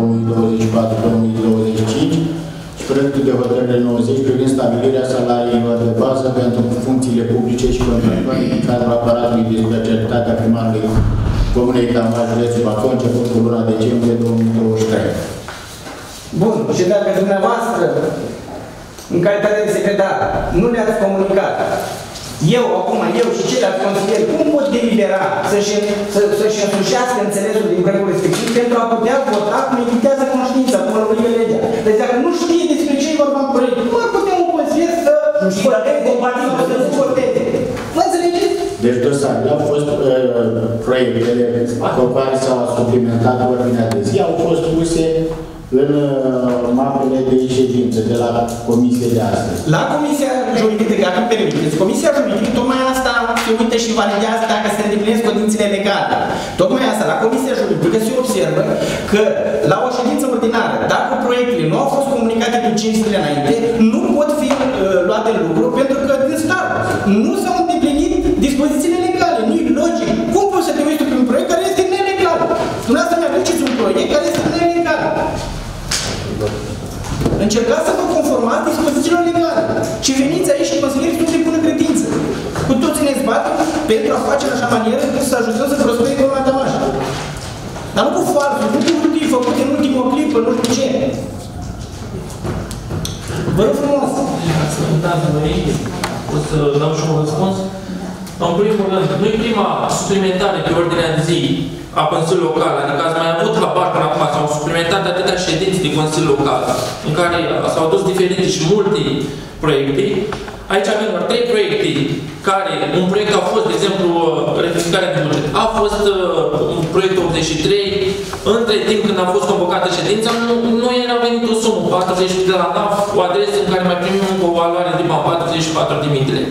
2024 2025 și proiectul de hotărâre 90 privind stabilirea salariilor de bază pentru funcțiile publice și contractuale din cadrul aparatului de specialitate a primarului Comunei Camar, județul Bacău, început cu luna decembrie 2023. Bun, și dacă dumneavoastră, în calitate de secretar, nu ne-ați comunicat eu, acum, eu și ceilalți consilieri, cum pot delibera să-și să, să-și însușească înțelesul din proiectul respectiv pentru a putea vota cum evitează conștiința, cum lămurie legea? Deci dacă nu știe despre ce e vorba în proiect, cum ar putea un consilier să Nu știe dacă e compatibil, să se voteze? Mă înțelegeți? Deci dosarele au fost uh, proiectele cu care s-au suplimentat ordinea de zi, au fost puse în uh, mapele de ședință de la comisie de astăzi. La Comisia Juridică, dacă îmi permiteți, Comisia Juridică tocmai asta se uită și validează dacă se îndeplinesc condițiile legale. Tocmai asta, la Comisia Juridică se observă că la o ședință ordinară, dacă proiectele nu au fost comunicate cu 5 zile înainte, nu pot fi uh, luate în lucru pentru că din start nu s-au îndeplinit dispozițiile legale. Nu-i logic. Cum poți să te uiți tu pe un proiect care este nelegal? Dumneavoastră mi-aduceți un proiect care este nelegal. Încercați să vă conformați dispozițiilor legale. Și veniți aici și consilierii sunt de bună credință. Cu toții ne zbatem pentru a face în așa manieră încât să ajutăm să prospere Corona Tamaș. Dar nu cu falsuri, nu cu hârtii făcute în ultimul clip, nu știu ce. Vă rog frumos. Da, domnule, o să dau și un răspuns. În primul rând, nu e prima suplimentare pe ordinea de zi a Consiliului Local, adică ați mai avut habar până acum, s-au suplimentat atâtea ședințe de Consiliul Local, în care s-au dus diferite și multe proiecte. Aici avem doar trei proiecte care, un proiect a fost, de exemplu, rectificarea de buget, a fost uh, un proiect 83, între timp când a fost convocată ședința, nu, nu era venit o sumă, 40 de la NAF, o adresă în care mai primim încă o valoare de bani, 44 de mii de lei.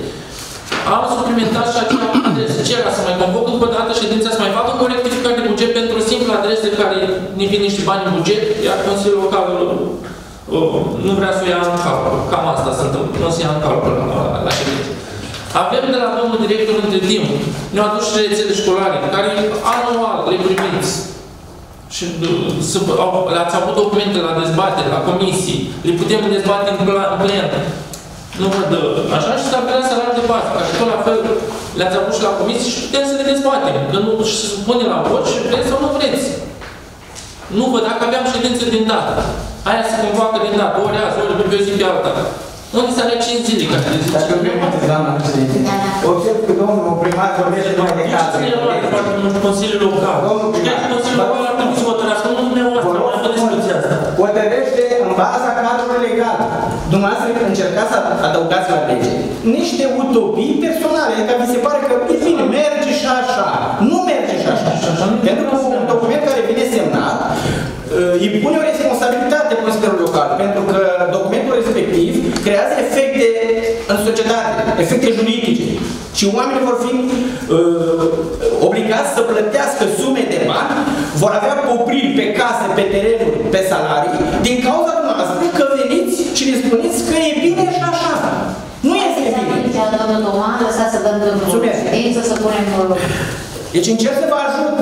Am suplimentat și acea adresă. Ce era să mai convoc încă o dată ședința să mai facă o rectificare de buget pentru o simplă adresă care ne vin niște bani în buget, iar Consiliul Local uh, nu vrea să o ia în calcul. Cam asta se întâmplă. Nu se ia în calcul la, la ședință. Avem de la domnul director între timp, ne-au adus și rețele școlare, care anual le primiți. Și uh, să- au- ați avut documente la dezbatere, la comisii, le putem dezbate în pla- în plen. Nu văd uh, așa și stabilea salariul de bază, ca și tot la fel le-ați avut și la comisie și putem să le dezbatem. Că nu și se pune la vot și vreți sau nu vreți. Nu văd, dacă aveam ședințe din dată, aia se convoacă din dată, ori azi, ori pe o zi pe alta. Unde să are 5 zile ca să le zice? Dacă îmi permiteți, doamna președinte, observ că domnul primar vorbește numai de Nici cazuri. cineva de parte nu știu Consiliul Local. Domnul Și cred că primar. Consiliul Local hotărăște în baza cadrului legal. Dumneavoastră încercați să adăugați la lege niște utopii personale, că vi se pare că e bine, merge și așa. Nu merge și așa. Pentru că un document care vine semnat îi pune o responsabilitate Consiliului Local, pentru că documentul respectiv creează efecte în societate, efecte juridice. Și oamenii vor fi uh, obligați să plătească sume de bani, vor avea popriri pe case, pe terenuri, pe salarii, din cauza dumneavoastră că veniți și ne spuneți că e bine și așa. Nu este bine. Aici, domnul Toma, lăsați să dăm drumul Mulțumesc. ședință, să punem... uh, Deci încerc să vă ajut.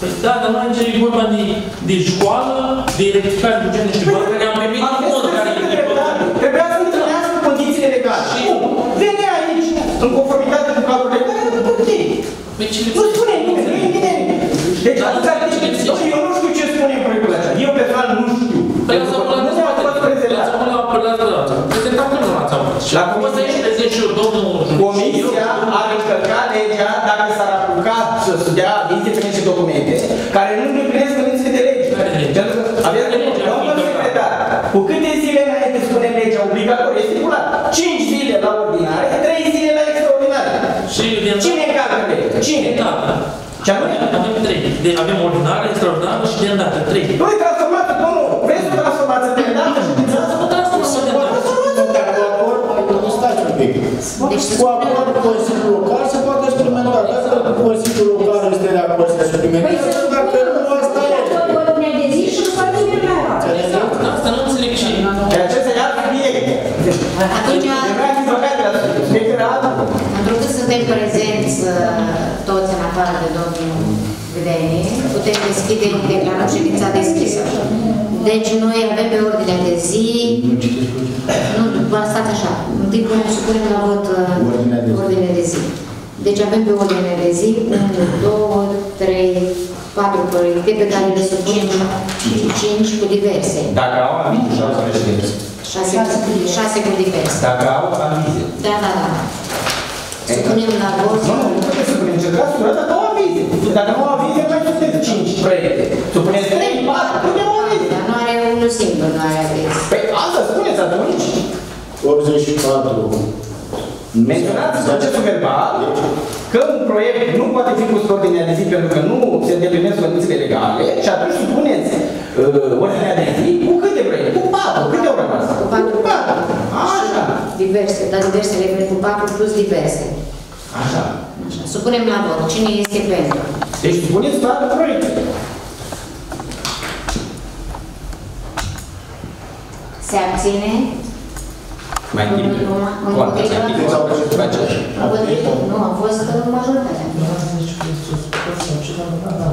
Păi Da, dar nu aici e vorba de, de școală, de rectificare de gen niște bani care am în conformitate cu cadrul legal, nu putea. Păi ce Nu spune nimeni, nu e nimeni. Deci, Dar atâta ce timp, lipsește? domnule, eu nu știu ce spune în proiectul acesta. Eu personal nu știu. Păi Pentru ați că avut la nu mi-a fost dezbatere, prezentat. ați avut la apărat la dată. Prezentat nu l-ați avut. Și La acum să comisie- ieși prezent și eu, domnul Comisia ar încălca legea dacă s-ar apuca să să dea avize și documente care nu îndeplinesc condițiile de lege. Care lege? Pentru că aveți Care lege ar fi domnul încălcată? secretar, cu câte zile înainte spune legea obligatorie, este stipulat 5 zile la ordinare, 3 zile la extraordinare. Și de Cine încalcă legea? Cine? Da. Ce anume? Avem trei. De, avem ordinară, extraordinară și de îndată. Trei. Nu e transformat, domnul, vreți să transformați în dată și din Să vă transformăm de îndată. Dar cu acord, nu stați un pic. Deci să Cu acord cu Consiliul Local se poate suplimenta. Dacă Consiliul Local este de acord să Păi suplimenteze, să dacă nu, asta e. ordinea de zi și după aceea Exact. Asta nu înțeleg și Ceea ce se ia subiect. Atunci, Trebuia să băgați la subiect era altul. întrucât suntem prezenți uh, toți în afară de domnul Vedenie, putem deschide, declarăm ședința deschisă. Deci noi avem pe ordinea de zi, nu, vă stați așa, întâi punem, supunem la vot uh, Ordinea de zi. ordinea de zi. Deci avem pe ordinea de zi 1, 2, 3, 4 proiecte pe care le supunem 5 cu diverse. Dacă au avize, și au să reședință. 6, 6 cu diverse. Dacă au avize. Da, da, da. Supunem la vot. Nu, nu, nu trebuie să punem, încercați să dacă nu au avize. Dacă nu au avize, mai sunteți 5 proiecte. Supuneți 3, 4, punem avize. Dar nu are unul singur, nu are aviz. Păi asta spuneți atunci. 84. Menționați în procesul verbal că un proiect nu poate fi pus pe ordinea de zi pentru că nu se îndeplinesc condițiile legale și atunci supuneți uh, ordinea de zi cu câte proiecte? Cu patru. Câte au rămas? Cu patru. Cu patru. Așa. Diverse, dar diverse le cu 4 plus diverse. Așa. Supunem la vot. Cine este pentru? Deci supuneți toate proiectele. Se abține? Mai timp. Foarte Împotrivă? Împotrivă? Nu, a fost majoritatea.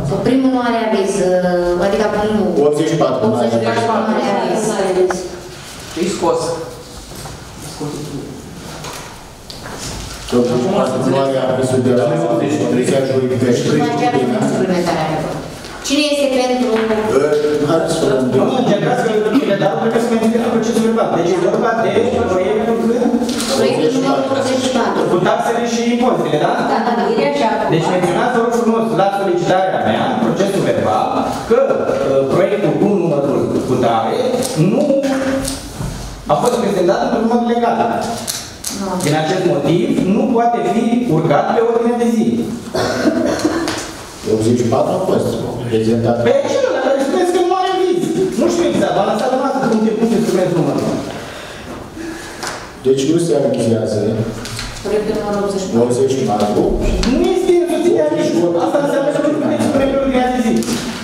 Sau Primul nu are aviz, uh, adică nu. 84 nu are 84 nu are aviz. E scos. Nu are avisul de la Comisia Juridică și După aceea avem Disciplină. suplimentarea de vot. Cine este pentru? Haideți să vedem. Nu, încercați că le dau, trebuie să menținem procesul verbal. Deci e vorba de proiectul când? Proiectul numărul 84. Cu taxele și impozitele, da? Da, da, da. Deci menționați, vă rog frumos, la solicitarea mea, în procesul verbal, că uh, proiectul cu numărul cu tare nu a fost prezentat într-un mod legal. Nu. Din acest motiv, nu poate fi urcat pe ordinea de zi. 84 a fost prezentat. Pe acela la care spuneți că nu are viz. Nu știu exact, v-am lăsat rămas cum te pune să spuneți numărul. Deci nu se avizează Proiectul numărul 84. 84. Nu este însoțit de aviz. Asta înseamnă că nu puteți spune pe ordinea de zi.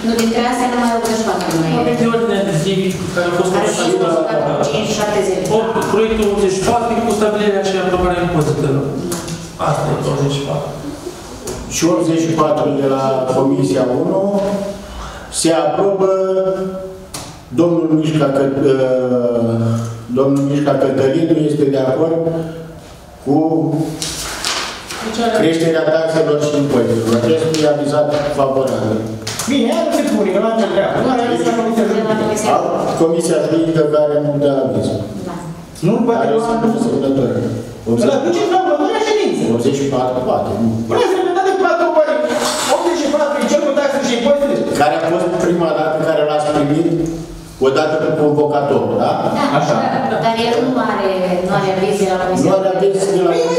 Nu, dintre astea numai 84 nu Avem e. de ordinea de zi care a fost Care și adoptată. 5, 7 zile. Opt, Proiectul 84 cu stabilirea și aprobarea impozitelor. Asta e 84. Și 84 de la Comisia 1 se aprobă domnul Mișca, Că, uh, domnul Mișca Cătălin nu este de acord cu Deci are creșterea taxelor și impozitelor. Acestul e avizat favorabil. Bine, aia nu se pune, că nu are treabă. Nu are aviz la comisia De la juridică. Comisia. Comisia juridică care nu dă aviz. Da. Nu poate Care lua sunt semnători. Îl aduceți la următoarea ședință. 84 poate, nu. Până să repetat de patru ori. 84 e cel cu taxe și impozite. Care a fost prima dată care l-ați primit odată cu convocatorul, da? Da, Așa. Dar el nu are, nu are aviz de la Nu Comisia. are aviz de la Păi de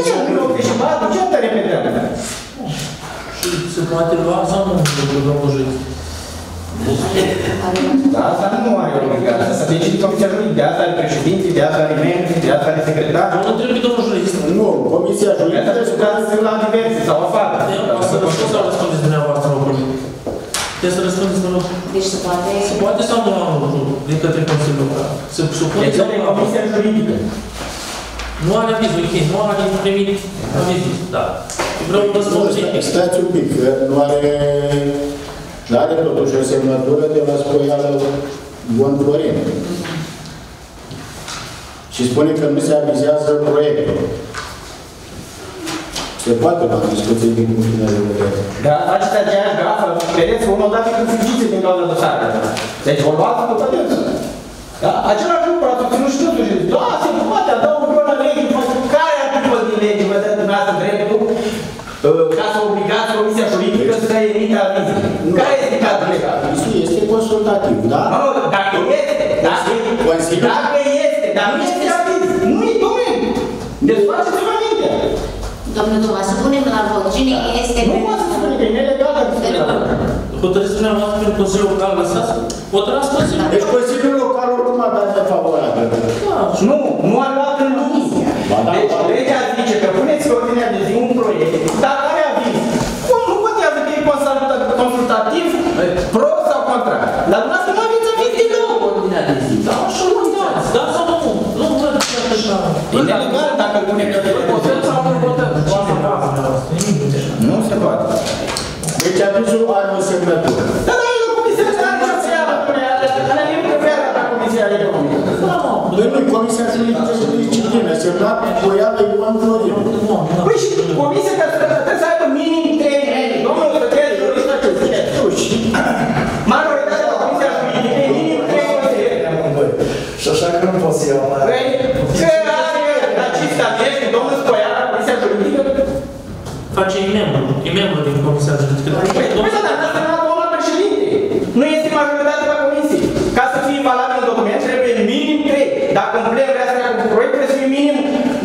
ce Comisia poate lua sau nu, domnul juiz? Da, asta nu are obligație să Deci comisia juridică, de asta are președinte, de asta are membri, de asta are secretar. Eu nu trebuie domnul jurist. Nu, Comisia De asta Juridică discutați la diverse sau afară. O să răspundeți sau răspundeți dumneavoastră la probleme? Trebuie să răspundeți, vă rog. Deci se poate... Se poate sau nu am lucru de către Consiliul Local? Se supune Deci sau are nu am comisia juridică. Nu are aviz, ok, nu are primit aviz, da. Vreau un răspuns Nu, tehnic. Stați un pic, că nu are... Nu are totuși o semnătură de la Spoială Ion Florin. Și spune că nu se avizează proiectul. Se poate la discuție din punctul de vedere. Da, faceți aceeași gafă, vedeți, unul dat cu fugiți din cauza dosarului. Deci o luați după dânsul. Da? Același lucru a susținut și totul și da, se poate adaugă vreo la lege, care articol din lege vă dă dumneavoastră dreptul uh, ca să obligați Comisia Juridică să emite avize? Care este cadrul legal? Avizul este consultativ, da? Mă rog, dacă este, dacă, Consiliul- dacă este, dar nu este aviz, nu e domeniu. Deci faceți-vă minte. Domnul Toma, să punem la vot. Cine este Nu poate să spune că e nelegal dacă se Hotărâți dumneavoastră prin Consiliul Local, lăsați? Hotărați Consiliul. Deci Consiliul Local oricum a dat defavorabil. Da, Nu, nu a luat în lume. Ba da, Deci ba da. legea zice că puneți pe ordinea de zi un proiect, dar are aviz. Bun, nu contează că e consulta- consultativ, pro sau contra. Dar dumneavoastră nu aveți aviz de nou. Ordinea de zi. da, și nu uitați, da sau nu? Nu văd ce așa. E nelegal dacă îl punem pe Votăm sau nu votăm? Nu se poate. Deci avizul are o semnătură. Păi, păi, da, dar n-a semnat domnul președinte. Nu este majoritate la comisie. Ca să fie valabil un document, trebuie minim trei. Dacă în plen vrea să ia un proiect, trebuie să fie minim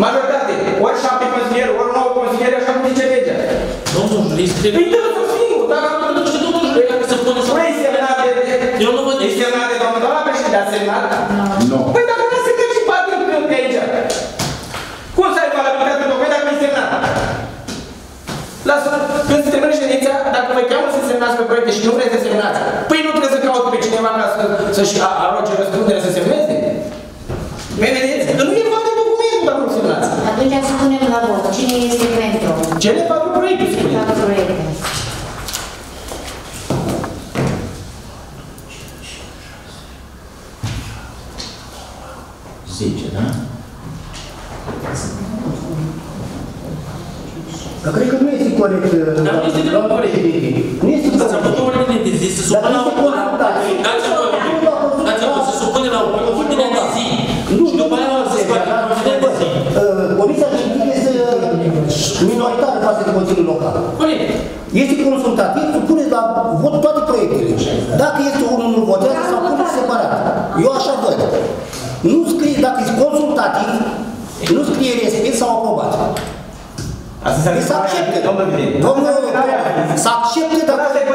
majoritate. Ori șapte consilieri, ori nouă consilieri, așa cum zice legea. Domnul jurist, Păi, și nu vreți să semnați, păi nu trebuie să caut pe cineva ca să, să-și a- aroge răspundere să semneze? Păi vedeți? Că nu e valid documentul dacă nu semnați. Atunci să punem la vot. Cine este pentru? Cele patru proiecte, spune. Patru proiecte. Zice, da? Dar cred că nu este corect. Dar nu este deloc corect. Consultativ, nu scrie respins sau aprobat. Asta se să accepte. Domnul să accepte dacă...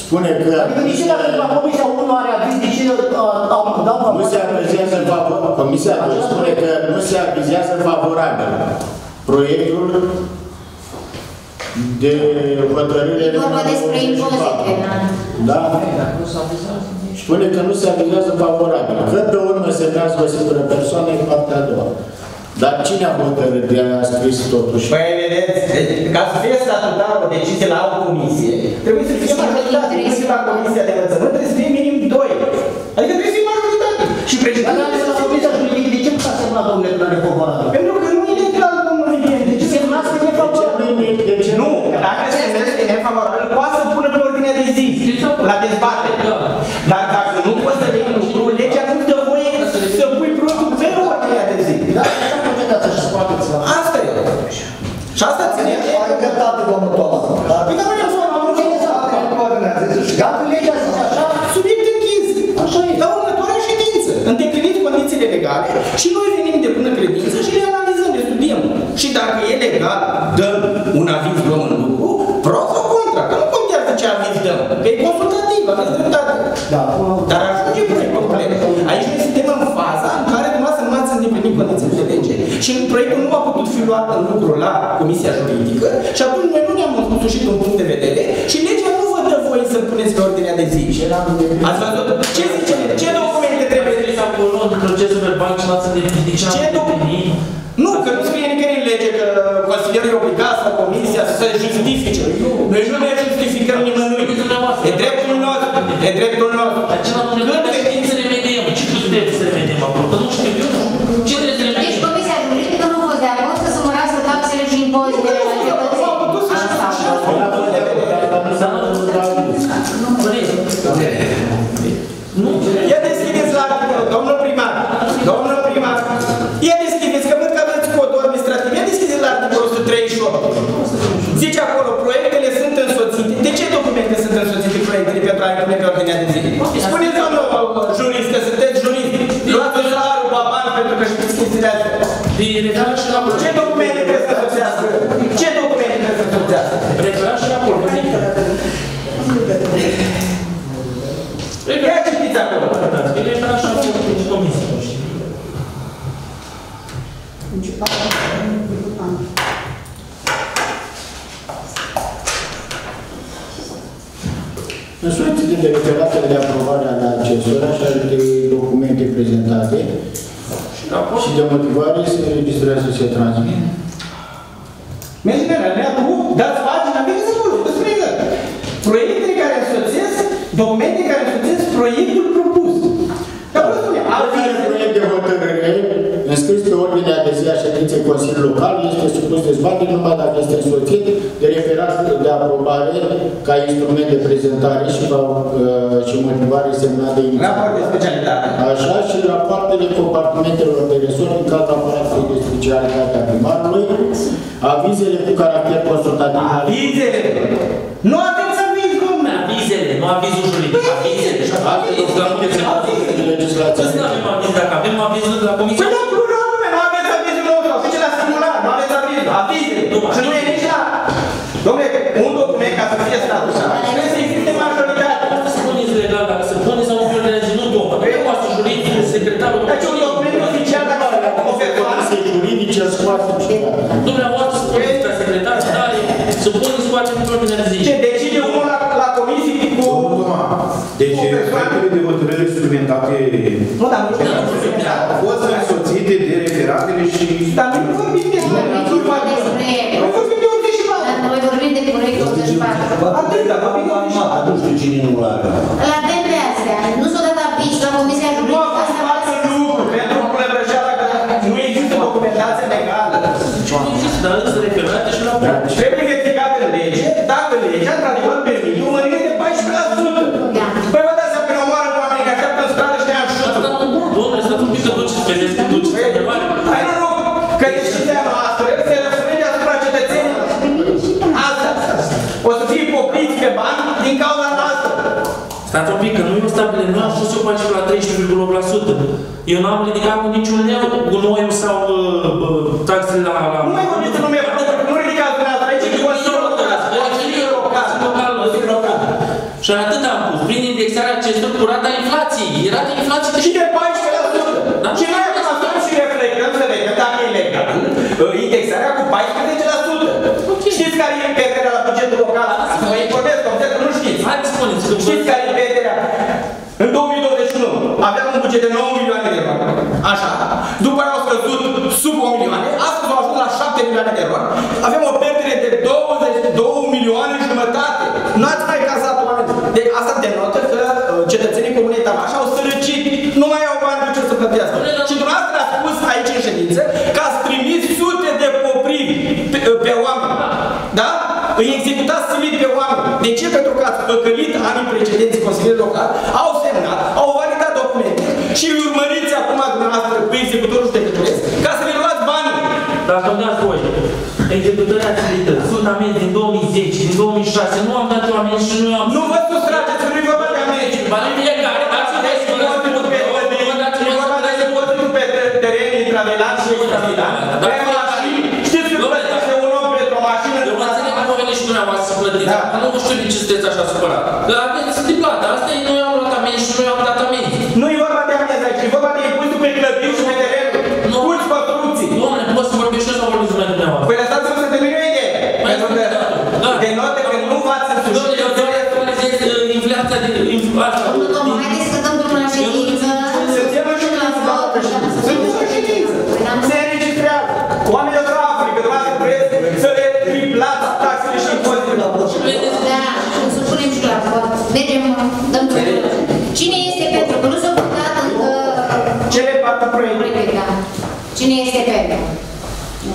spune că adică de ce dacă de la Comisia 1 are aviz, de ce uh, au dat nu se avizează favorabil. Comisia 2 spune că nu se avizează favorabil proiectul de hotărâre... E vorba despre impozite, Da? Spune că nu se avizează favorabil. Că pe urmă semnează o singură persoană în partea a doua. Dar cine a hotărât de a scris totuși? Păi, vedeți, deci, ca să fie statutară o decizie la o comisie, trebuie să fie majoritate. Inclusiv la Comisia de Învățământ trebuie să fie minim 2. Adică trebuie să fie majoritate. Și Dar președintele și noi venim de până credință și le analizăm, le studiem. Și dacă e legal, dăm un aviz, luăm în lucru, pro sau contra. Că nu contează ce aviz dăm. Că e consultativ, aveți dreptate. da, Dar ajunge până pe probleme. Aici noi suntem în faza în care dumneavoastră nu ați îndeplinit condițiile de lege și proiectul nu a putut fi luat în lucru la Comisia Juridică și atunci noi nu ne-am însușit un punct de vedere și legea nu vă dă voie să-l puneți pe ordinea de zi. Ați văzut? Ce zice? Ce documente trebuie? Trebuie acolo în procesul verbal și n-ați îndeplinit ce Ce n-ați doc- îndeplinit. Nu, că nu scrie nicăieri în lege că consilierul e obligat sau comisia să se justifice. Noi nu ne Însuțite de referatele de aprobare ale acestora și alte documente prezentate Raport. și de motivare se înregistrează și se transmit. Menținerea, nea tu, dați pagina, vedeți acolo, vă spune exact. Proiectele care însoțesc, documente care însoțesc proiectul propus. Dar vă spune, Fiecare avize, proiect de hotărâre înscris pe ordinea de zi a ședinței Consiliului Local este supus dezbatere numai dacă este însoțit de referat de aprobare ca instrument de prezentare și, va- uh, și motivare semnat de raport de inițiativă. specialitate. Așa și rapoartele compartimentelor de resort în cadrul aparatului de specialitate a primarului, avizele cu caracter consultativ. Avizele. Nu aveți aviz, domnule. Avizele, nu avizul juridic. Avizele. Și avizele. La Comisia. Legislația. Să nu avem aviz dacă avem avizul de la Comisia. Avizele. Și nu Eu n-am ridicat cu niciun leu gunoiul sau uh, taxele la... la... Nu mai vorbiți nume, nu ridicați dumneavoastră, aici e Și atât am pus, prin indexarea acestor cu rata inflației. E rata inflației de... Și de 14%! Da? Și noi acum stăm și reflectăm să vedem dacă e legal uh, indexarea cu 14%. Știți care e pierderea la bugetul local? Să vă informez, că nu știți. Hai spuneți. Știți care aveam un buget de 9 milioane de euro. Așa. După care au scăzut sub 1 milioane. Astăzi au ajuns la 7 milioane de euro. Avem o pierdere de 22 milioane jumătate. N-ați mai casat oameni. Deci asta denotă că uh, cetățenii comunei Tamaș au sărăcit. Nu mai au bani de ce să plătească. Și dumneavoastră ați spus aici în ședință că ați trimis sute de poprivi pe, pe oameni. Da? Îi executați civil pe oameni. De ce? Pentru că ați păcălit anii precedenți Consiliul Local, au semnat, au validat documente și îi urmăriți acum dumneavoastră cu executorul judecătoresc ca să le luați banii. Dacă îmi dați voi, executări activități, sunt amenzi din 2010, din 2006, nu am dat eu amenzi și nu am... Nu vă sustrageți, nu-i vorba de amenzi. Banii fiecare, dați-mi Deci, voi, impozitul pe dați-mi voi, dați-mi e vorba de voi, impozitul pe teren intravelan și extravelan. Pe mașini, știți că plătește un om pentru o mașină Eu mă înțeleg că nu veniți și dumneavoastră să plătiți, Da. dar nu știu de ce sunteți așa supărat. Că aveți de plată, asta e, noi am luat amenzi și noi am dat amenzi. Nu e vorba de amenzi aici, e vorba de impozitul pe clădiri și pe terenuri. Nu. Curți construcții. Domnule, poți să vorbiți și eu sau vorbiți numai dumneavoastră? Păi lăsați-mă să termin o idee. Mai Pentru că Da. denotă că nu v-ați Domnule, însușit eu vreau să actualizez uh, inflația din... inf- asta, Domnul Toma, haideți să dăm drumul la ședință. Suntem în ședință, doamnă președinte. Suntem în ședință. Se înregistrează. Oamenii de la Africa, de la preț, să le triplați taxele și impozitele. Vedeți? Da, să punem și la vot. Mergem, dăm drumul. Cine este pentru? Că nu s-a votat încă Cele patru proiecte. proiecte, da. Cine este pentru?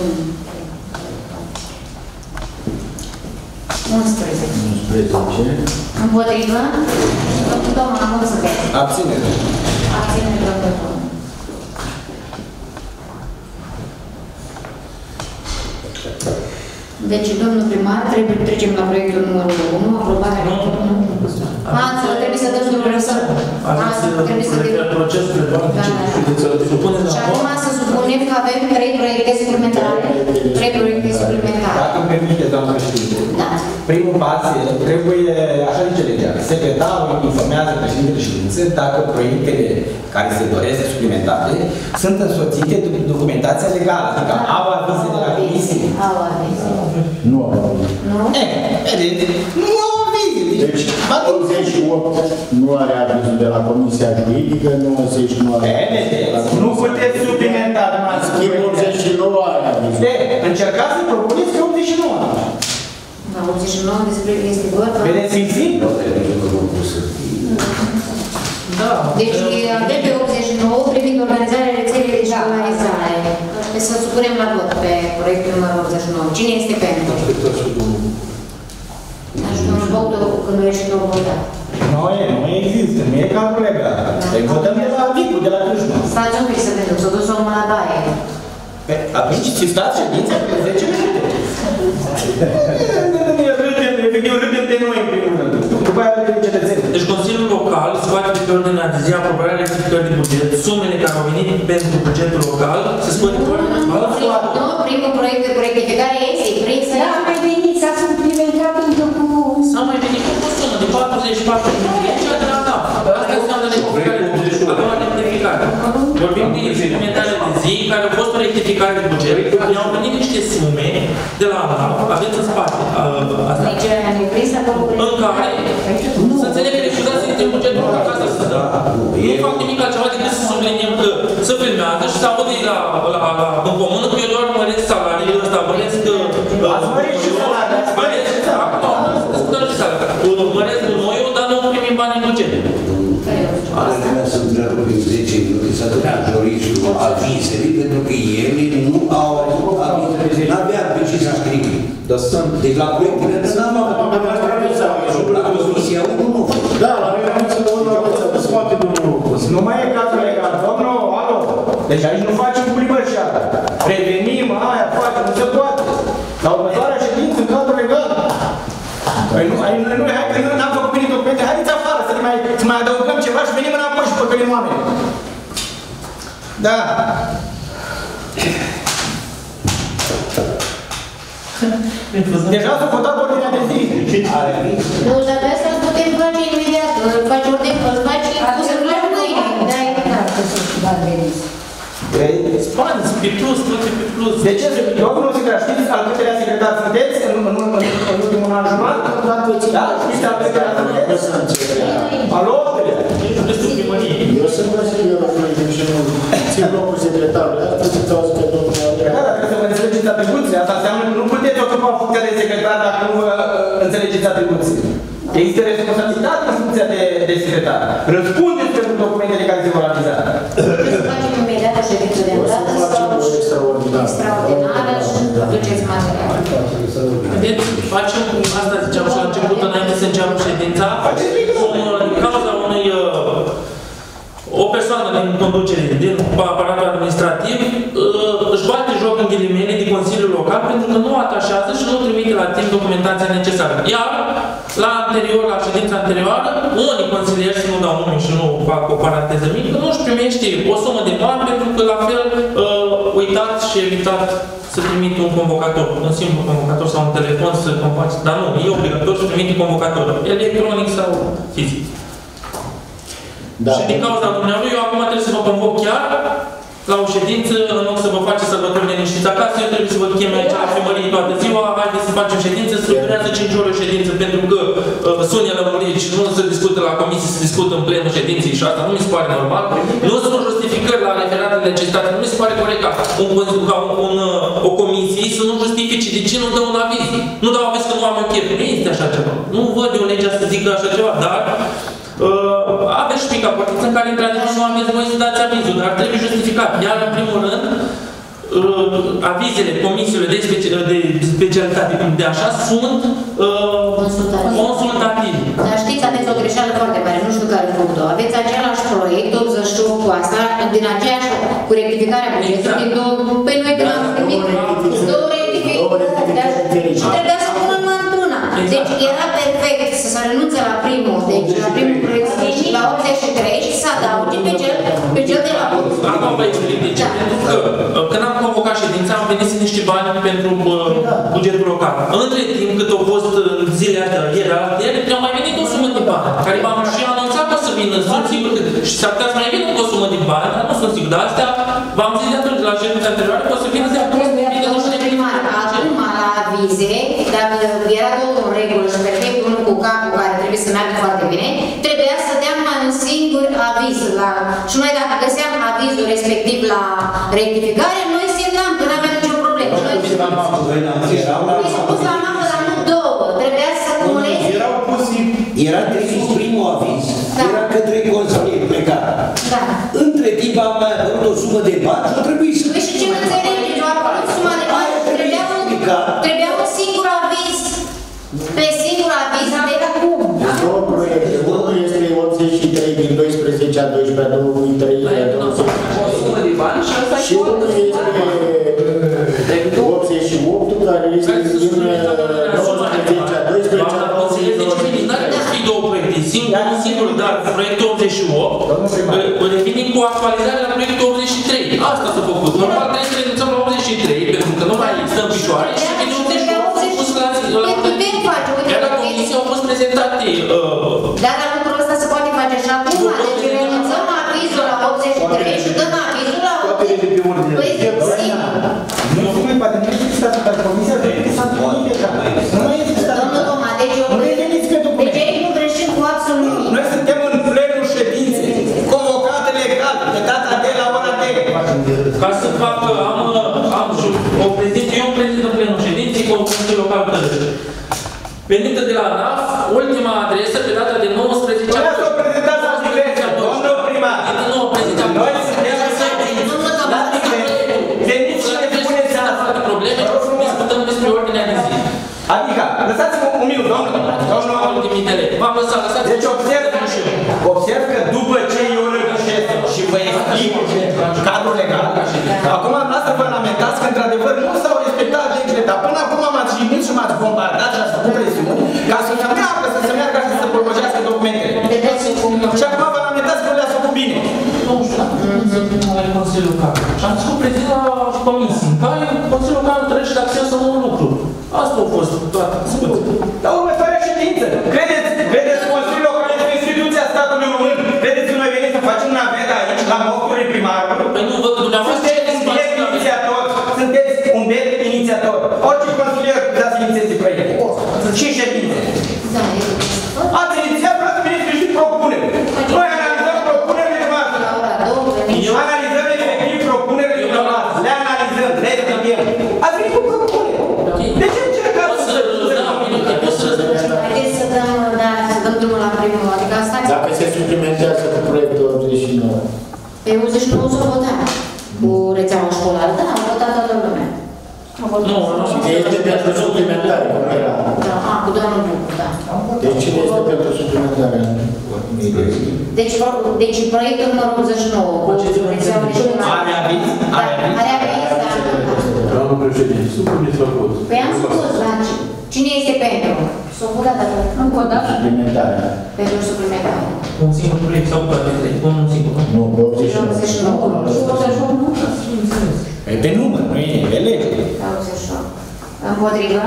Unu. 11. 11. Împotrivă? Domnul Toma, am să pentru. Abținere. Abține domnul Toma. Deci, domnul primar, trebuie trecem la proiectul numărul 1, aprobarea... Nu. Azi, trebuie să dăm drumul să... Aveți Azi, trebuie să dăm... procesul de doamne, Da, da. să supuneți Și la acum vot. să supunem că avem trei proiecte suplimentare. Trei proiecte suplimentare. Dacă îmi permite, doamnă președinte. Da. Primul pas e, trebuie, așa zice legea, secretarul informează președintele ședințe dacă proiectele care se doresc suplimentare sunt însoțite de documentația legală, adică au avize de la comisie. Au avize. Nu am avut. Nu? E, vedeți, nu au avize. Deci, ba, 88 nu are avizul de la Comisia Juridică, 90 nu are E, vedeți, nu puteți suplimenta dumneavoastră. Schimb 89 are avizul. E, încercați să propuneți pe 89. La 89 despre este vorba. Vedeți, e simplu. Da. Deci avem pe 89 privind organizarea rețelei de școlarizare. Deci să supunem la vot pe proiectul numărul 89. Cine este pentru? Așa domnul Bogdo, când nu ești două votat. Nu e, nu există, nu e cadrul legal. Deci votăm de la VIP-ul, de la Cârșma. Stați un pic să vedem, s-a dus omul la baie. Pe- Atunci ți stați ședința pe 10 minute. Râdem, efectiv, râdem de noi în primul rând. După aia râdem de cetățeni. Deci Consiliul Local scoate de pe ordinea de zi aprobarea rectificării de buget, sumele care au venit pentru bugetul local, se scoate pe ordinea de zi. Nu, primul proiect de rectificare este prins Da, mai venit, s-a suplimentat încă cu... S-a mai venit cu o sumă de 44 de milioane, cea de la DAP. Asta înseamnă rectificare de buget. Avem o rectificare. Vorbim de suplimentare de zi, care a fost o rectificare de buget. Ne-au venit niște sume de la DAP, aveți în spate. uh, Asta. Deci am prins acolo în care să înțeleg că refuzați să intre în bugetul ca asta să dă. Nu fac nimic altceva decât să subliniem că se filmează și se aude la, la, la, în comună că eu doar măresc salariile ăsta, măresc... uh, Ați mărit și salariul, ați mărit și salariul. Acum, nu discutăm și salariul. Măresc noi, dar nu primim bani în buget. Are trebuia să întreabă pe 10 minute să dea juristul avizele, pentru că ele nu au avut avizele, n-avea pe ce să scrie. Dar sunt... Deci la proiectele de n-am avut, la Comisia 1 nu. Da, la mine am să vă la Scoate domnul Nu mai e cazul legal, domnul, alo. Deci aici nu facem plimbășeală. Prevenim, aia facem, nu se poate. La următoarea ședință, în cadrul legal. Păi nu, ai, nu, hai că nu n-am făcut bine documente, haideți afară să, ne mai, să mai adăugăm ceva și venim înapoi și păcălim oameni. Da. Deja s-a votat ordinea de zi. Nu, dar pe asta putem face imediat. Îl faci ordine, îl faci, să-l faci mâine. Da, e clar. Bani, pe plus, toate pe plus. De ce, domnul secretar, știți al câtelea secretar sunteți în, în, în, în ultimul an jumătate? Da? Știți al câtelea sunteți? Alo? Restul primăriei. Eu sunt Vasile Răflăiu și nu țin locul secretarului. Asta se ți-au zis că domnul înțelegeți atribuțiile. Asta înseamnă că nu puteți ocupa funcția de secretar dacă nu vă uh, înțelegeți atribuțiile. Există responsabilitate în funcția de, de secretar. Răspundeți pentru documentele care se vor analiza. Trebuie să facem imediat o ședință de O să îndată facem sau o extraordinară. extraordinară și duceți materialul. Vedeți, facem asta ziceam și la început, înainte să înceapă ședința, cum uh, din cauza unui uh, o persoană din conducere, din aparatul administrativ, uh, își bate joc în ghilimele de Consiliul Local pentru că nu atașează și nu trimite la timp documentația necesară. Iar la anterior, la ședința anterioară, unii consilieri, să nu dau nume și nu fac o paranteză mică, nu își primește o sumă de bani pentru că la fel uh, uitat și evitat să trimite un convocator, un simplu convocator sau un telefon să convoace. Dar nu, e obligatoriu să trimite convocator, electronic sau fizic. Da. Și din cauza dumneavoastră, eu acum trebuie să vă convoc chiar la o ședință, în loc să vă faceți sărbători liniștiți acasă, eu trebuie să vă chem aici la primărie toată ziua, haideți să facem ședință, să durează 5 ore o ședință, pentru că uh, sunt lămuriri și nu se discută la comisie, se discută în plenul ședinței și asta nu mi se pare normal. Nu sunt justificări la referate de necesitate, nu mi se pare corect ca, un, ca un, un, uh, o comisie să nu justifice de ce nu dă un aviz. Nu dau aviz că nu am eu chef. Nu este așa ceva. Nu văd eu legea să zică așa ceva, dar Uh, aveți și mica portiță în care, într-adevăr, nu aveți voie să dați avizul, dar trebuie justificat. Iar, în primul rând, uh, avizele comisiilor de, speci de specialitate, cum de așa, sunt uh, Consultative. consultative. Dar știți, aveți o greșeală foarte mare, nu știu care făcut-o. Aveți același proiect, 88 cu asta, din aceeași, cu rectificarea bugetului, Exact. din două, păi noi când am primit două rectificări, Două rectificări dar- diferite. și trebuia să punem numai într-una. Deci era perfect să se renunțe la primul, deci la primul proiect, deci la 83 și să adauge pe cel, pe cel de la Acum vă explic de ce. Da. Pentru că uh, când am convocat ședința, am venit să niște bani pentru uh, bugetul local. Între timp, cât au fost uh, zilele astea, ieri, ieri, mi-au mai venit o sumă de bani, care v-am și anunțat că o să vină. Sunt sigur că și s-ar putea să mai vină o sumă de bani, dar nu sunt sigur. Dar astea, v-am zis de atunci, la ședința anterioară, că o să vină de atunci, Trebuie vină nu știu de primar, acum la avize, dacă era totul în regulă și perfect unul cu capul care trebuie să meargă foarte bine, trebuia să dea numai un singur aviz la... Și noi dacă găseam avizul respectiv la rectificare, noi semnam, că nu aveam nicio problemă. Și Noi Erau noi s-a pus la mamă, dar nu două. Trebuia să acumuleze. Erau pusi Era trimis primul aviz, Da. era către consilier plecat. Da. Între timp am mai apărut o sumă de bani și a trebuit să... Păi și ce nu înțelegeți? Eu apărut suma de bani, trebuia un, trebuia un singur aviz. Pe singur aviz, de la cum? Două proiecte. Unul este 83 din 12 a 12 a 2003 a 20 O sumă de bani și asta Și actualizarea la proiectul 83. Asta s-a făcut. Normal trebuie să renunțăm la 83 pentru că nu mai există în picioare și să vine 88 și pus la la Pe putem face, uite, Iar la pe- comisie au fost prezentate uh, Dar la lucrul ăsta se poate face și acum, deci renunțăm avizul la 83 și dăm avizul la toate de pe ordine. Ședinței cu o Consiliul Local Tălăști. Venită de la NAF, ultima adresă pe data de 19 Vreau să o prezentați la diverse, domnul primar. Nu, prezidența. Noi suntem la diverse. Veniți și ne spuneți asta. de probleme, discutăm despre ordinea de zi. Adică, lăsați-mă un minut, domnul. Domnul Domnul Dimitele, v-am lăsat, lăsați Deci observ, observ că după ce eu răgușesc și vă explic cadrul legal, acum noastră vă lamentați că într-adevăr nu s-au respectat legile, dar până acum m-ați jignit și m-ați bombardat și ați făcut presiuni ca să se meargă, să se meargă și să prologească documentele. Vedeți cum... Și acum vă lamentați că nu le-ați făcut bine. Nu știu, nu are Consiliul Local. Și am scos prezid la comisie, în care Consiliul Local trece de acces la un lucru. Asta a fost toată против конфликта за свинците проекte. Și ședințe. Da, Ați inițiat, frate, veniți și propuneri. Noi analizăm propunerile noastre. Analizăm efectiv propunerile noastre. Le analizăm, le studiem. Ați venit cu propuneri. De ce încercați să... Da da Haideți să dăm, da, să dăm drumul la primul, adică asta... Dacă se suplimentează cu proiectul 89. Pe 89 s-o A votat. Nu, nu. Și este pentru suplimentare, cum era. Da, a, cu domnul Bucu, da. Deci cine este pentru suplimentare? Deci, pro- deci proiectul numărul 89 cu rețeaua școlară. Are aviz? Da, Are aviz? are aviz, da. Doamnă președinte, supuneți la vot. Păi am spus, da. Cine este pentru? S-a votat dacă Încă o dată. Suplimentare. pentru suplimentare. Un singur proiect sau toate trei? Un singur. Nu, pe 89. 89. Și 88 nu? E pe număr, nu e pe lege. 88. Împotrivă?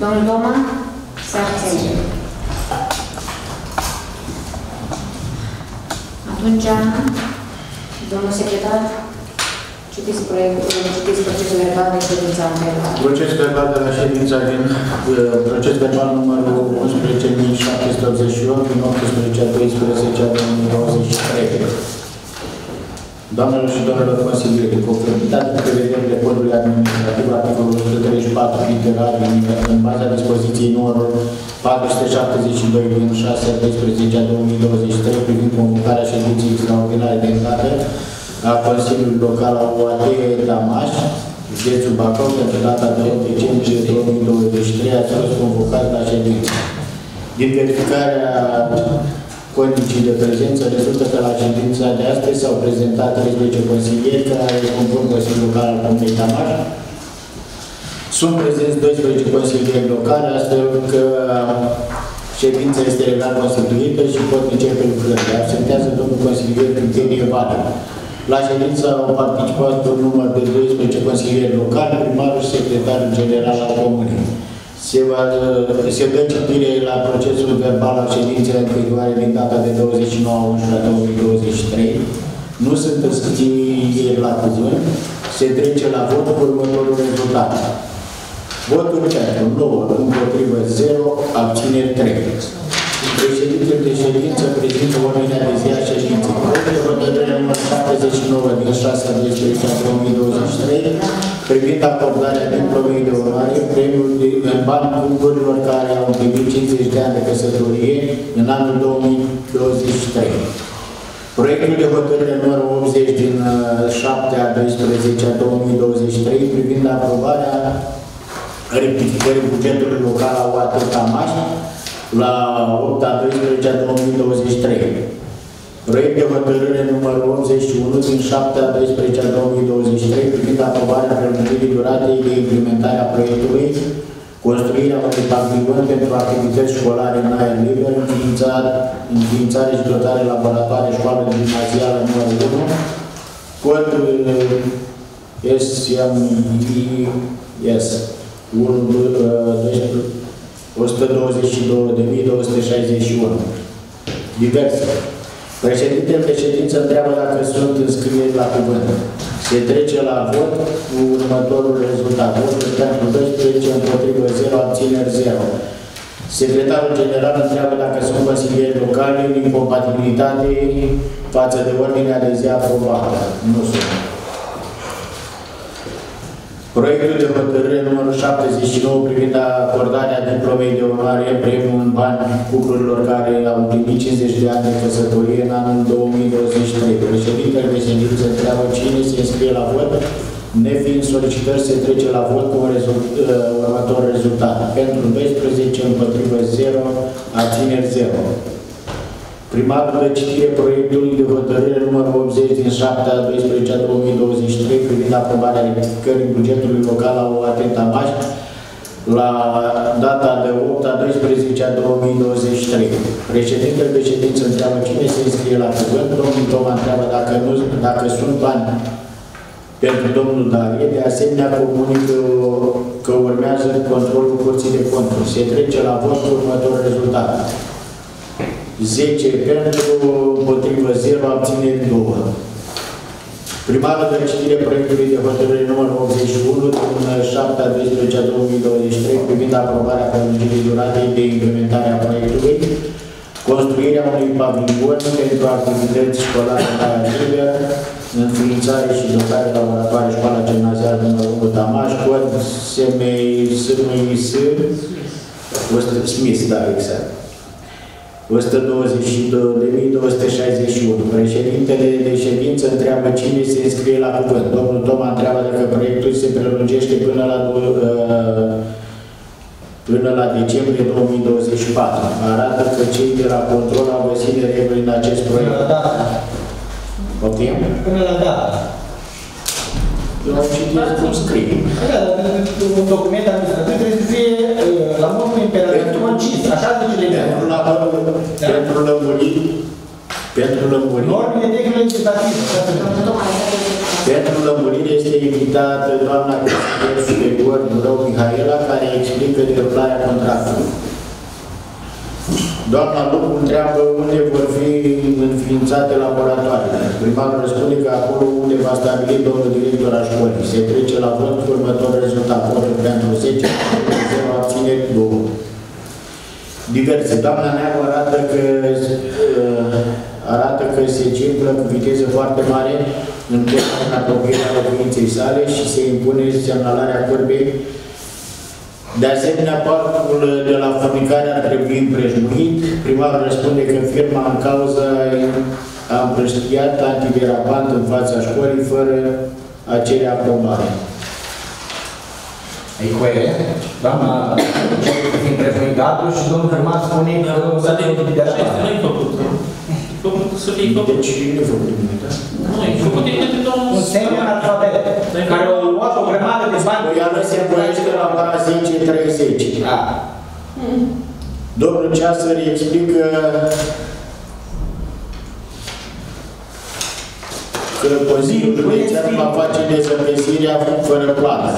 Domnul Toma? Se abține. Atunci, domnul secretar, citiți proiectul, citiți procesul verbal de ședința anterioară. Proces verbal de la ședința din uh, proces verbal numărul 11.788 din 18 a 12 a 2023. Doamnelor și domnilor consilieri, în conformitate cu prevederile codului administrativ, articolul 134 literal, în baza dispoziției numărul 472 din 6 a 12 a 2023 privind convocarea ședinței extraordinare de dată a Consiliului Local al OAD Damaș, județul Bacău, pentru data de 8 decembrie 2023, a fost convocat la ședință. Din verificarea condiții de prezență rezultă că la ședința de astăzi s-au prezentat 13 consilieri care conform Consiliul Local al Comunei Tamaș. Sunt prezenți 12 consilieri locale, astfel că ședința este legal constituită și pot începe lucrările. Absentează domnul consilier Cântenie Vală. La ședință au participat un număr de 12 consilieri locali, primarul și secretarul general al Comunei. Se, va, se dă citire la procesul verbal al ședinței anterioare din data de 29 a 11 2023. Nu sunt înscrieri la cuvânt. Se trece la vot cu următorul rezultat. Voturi pentru 9, împotrivă 0, abțineri 3. Președintele de ședință prezintă ordinea de zi a ședinței. Proiectul de hotărâre numărul 79 din 6 a 12 a 2023 privind acordarea diplomei de onoare, premiul de, în bani cuplurilor care au împlinit 50 de ani de căsătorie în anul 2023. Proiectul de hotărâre numărul 80 din uh, 7 a 12 a 2023 privind aprobarea rectificării bugetului local a UAT Tamaș la 8 a 12 a 2023. Proiect de hotărâre numărul 81 din 7 a 12 a 2023 privind aprobarea prelungirii duratei de implementare a proiectului construirea unui pavilion pentru activități școlare în aer liber, înființare, înființare și dotare laboratoare școală gimnazială numărul 1, cod uh, SMIS 122.261. Diverse. Președintele de ședință întreabă dacă sunt înscrieri la cuvânt. Se trece la vot cu următorul rezultat. Votul pentru 12, împotrivă 0, abțineri 0. Secretarul general întreabă dacă sunt consilieri locali în incompatibilitate față de ordinea de zi aprobată. Nu sunt. Proiectul de hotărâre numărul 79 privind acordarea diplomei de onoare premiu în bani cuplurilor care au împlinit 50 de ani de căsătorie în anul 2023. Președintele de ședință întreabă cine se înscrie la vot. Nefiind solicitări, se trece la vot cu un rezult, uh, următor rezultat. Pentru 12, împotrivă 0, abțineri 0. Primarul de citire proiectului de hotărâre numărul 80 din 7 a 12 a 2023 privind aprobarea rectificării bugetului local al OAT Tamaș la data de 8 a 12 a 2023. Președintele de ședință întreabă cine se înscrie la cuvânt. Domnul Toma întreabă dacă, nu, dacă sunt bani pentru domnul Darie. De asemenea, comunică că urmează controlul curții de conturi. Se trece la vot cu următorul rezultat. 10 pentru, împotrivă 0, abțineri 2. Primarul de citire proiectului de hotărâre numărul 81 din 7 a 12 a 2023 privind aprobarea prelungirii duratei de implementare a proiectului, construirea unui pavilion pentru activități școlare în aer liber, înființare și dotare laboratoare școala gimnazială numărul 1 Tamaș, cod SMIS, Smith, da, exact. 122.261. Președintele de ședință întreabă cine se înscrie la cuvânt. Domnul Toma întreabă dacă proiectul se prelungește până la, du- uh, până la decembrie 2024. Arată că cei de la control au găsit de reguli în acest Până proiect. la data. Poftim? Până la data. Eu am citit cum scrie. Da, dar un document administrativ trebuie să fie uh, la modul imperativ concis. Așa zice legea. Pentru, la, pentru lămuriri, pentru lămuriri, Normele tehnice legislative. așa se numește. Domnul Toma, asta este Pentru lămurire este invitată doamna consilier superior Murău Mihaela, care explică derularea contractului. Doamna Lupu întreabă unde vor fi înființate laboratoarele. Primarul răspunde că acolo unde va stabili domnul director al școlii. Se trece la vot următor rezultat. Votul pentru 10, 0 abțineri 2. Diverse. Doamna Neagu arată că, uh, arată că se circulă cu viteză foarte mare în tema în apropierea locuinței sale și se impune semnalarea curbei. De asemenea, parcul de la furnizare ar trebui împrejmuit. Primarul răspunde că firma în cauză a împrăștiat antiderapant în fața școlii fără a cere aprobare. E coerent. Doamna, ce fiind preferit datul și domnul primar spune că nu Să s-a ne făcut de este, nu e făcut. E făcut să fie făcut. Deci nu e făcut nimic, da? Nu, e făcut de către domnul... un semn alfabet care au luat o grămadă de bani. Iar se împunește la ora 10.30. Da. Domnul Ceasăr explică că Consiliul Județean va face dezăpesirea fără plată.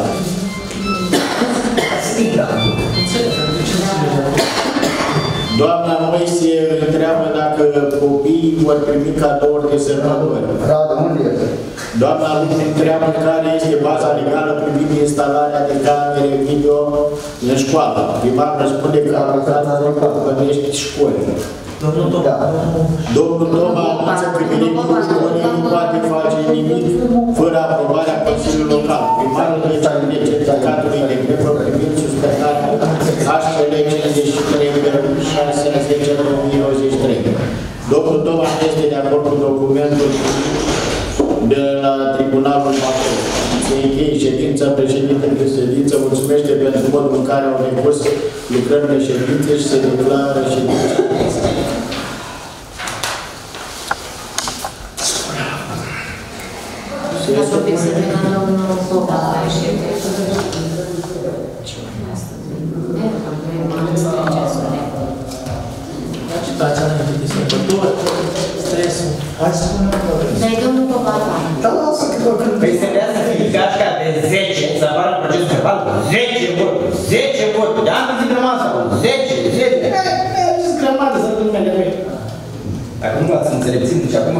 Doamna Moise întreabă dacă copiii vor primi cadouri de sărbători. Radu, unde este? Doamna Lupu întreabă care este baza legală privind instalarea de camere video în școală. Primarul răspunde că avocatul pănești școlii. Domnul Tom, Domnul Toma anunță că directorul școlii nu poate face nimic fără aprobarea Consiliului Local. Primarul deci de certificatului de grevă privind suspendarea HL 53 pe 6 10 2023. Domnul Toma este de acord cu documentul de la Tribunalul Bacău. Se încheie ședința, președintele de ședință mulțumește pentru modul în care au decurs lucrările ședinței și se declară ședința. Las un pic să vină domnul Boba aici. agitația înainte de sărbători, stresul. Dai domnul Boba la. Da, lasă că Păi se vrea să fie gașca de 10, să apară procesul verbal, 10 voturi, 10 voturi, de ani de zi rămas acolo, 10, 10, e zis grămadă să lumea de noi. Dacă nu ați înțelepțit nici acum.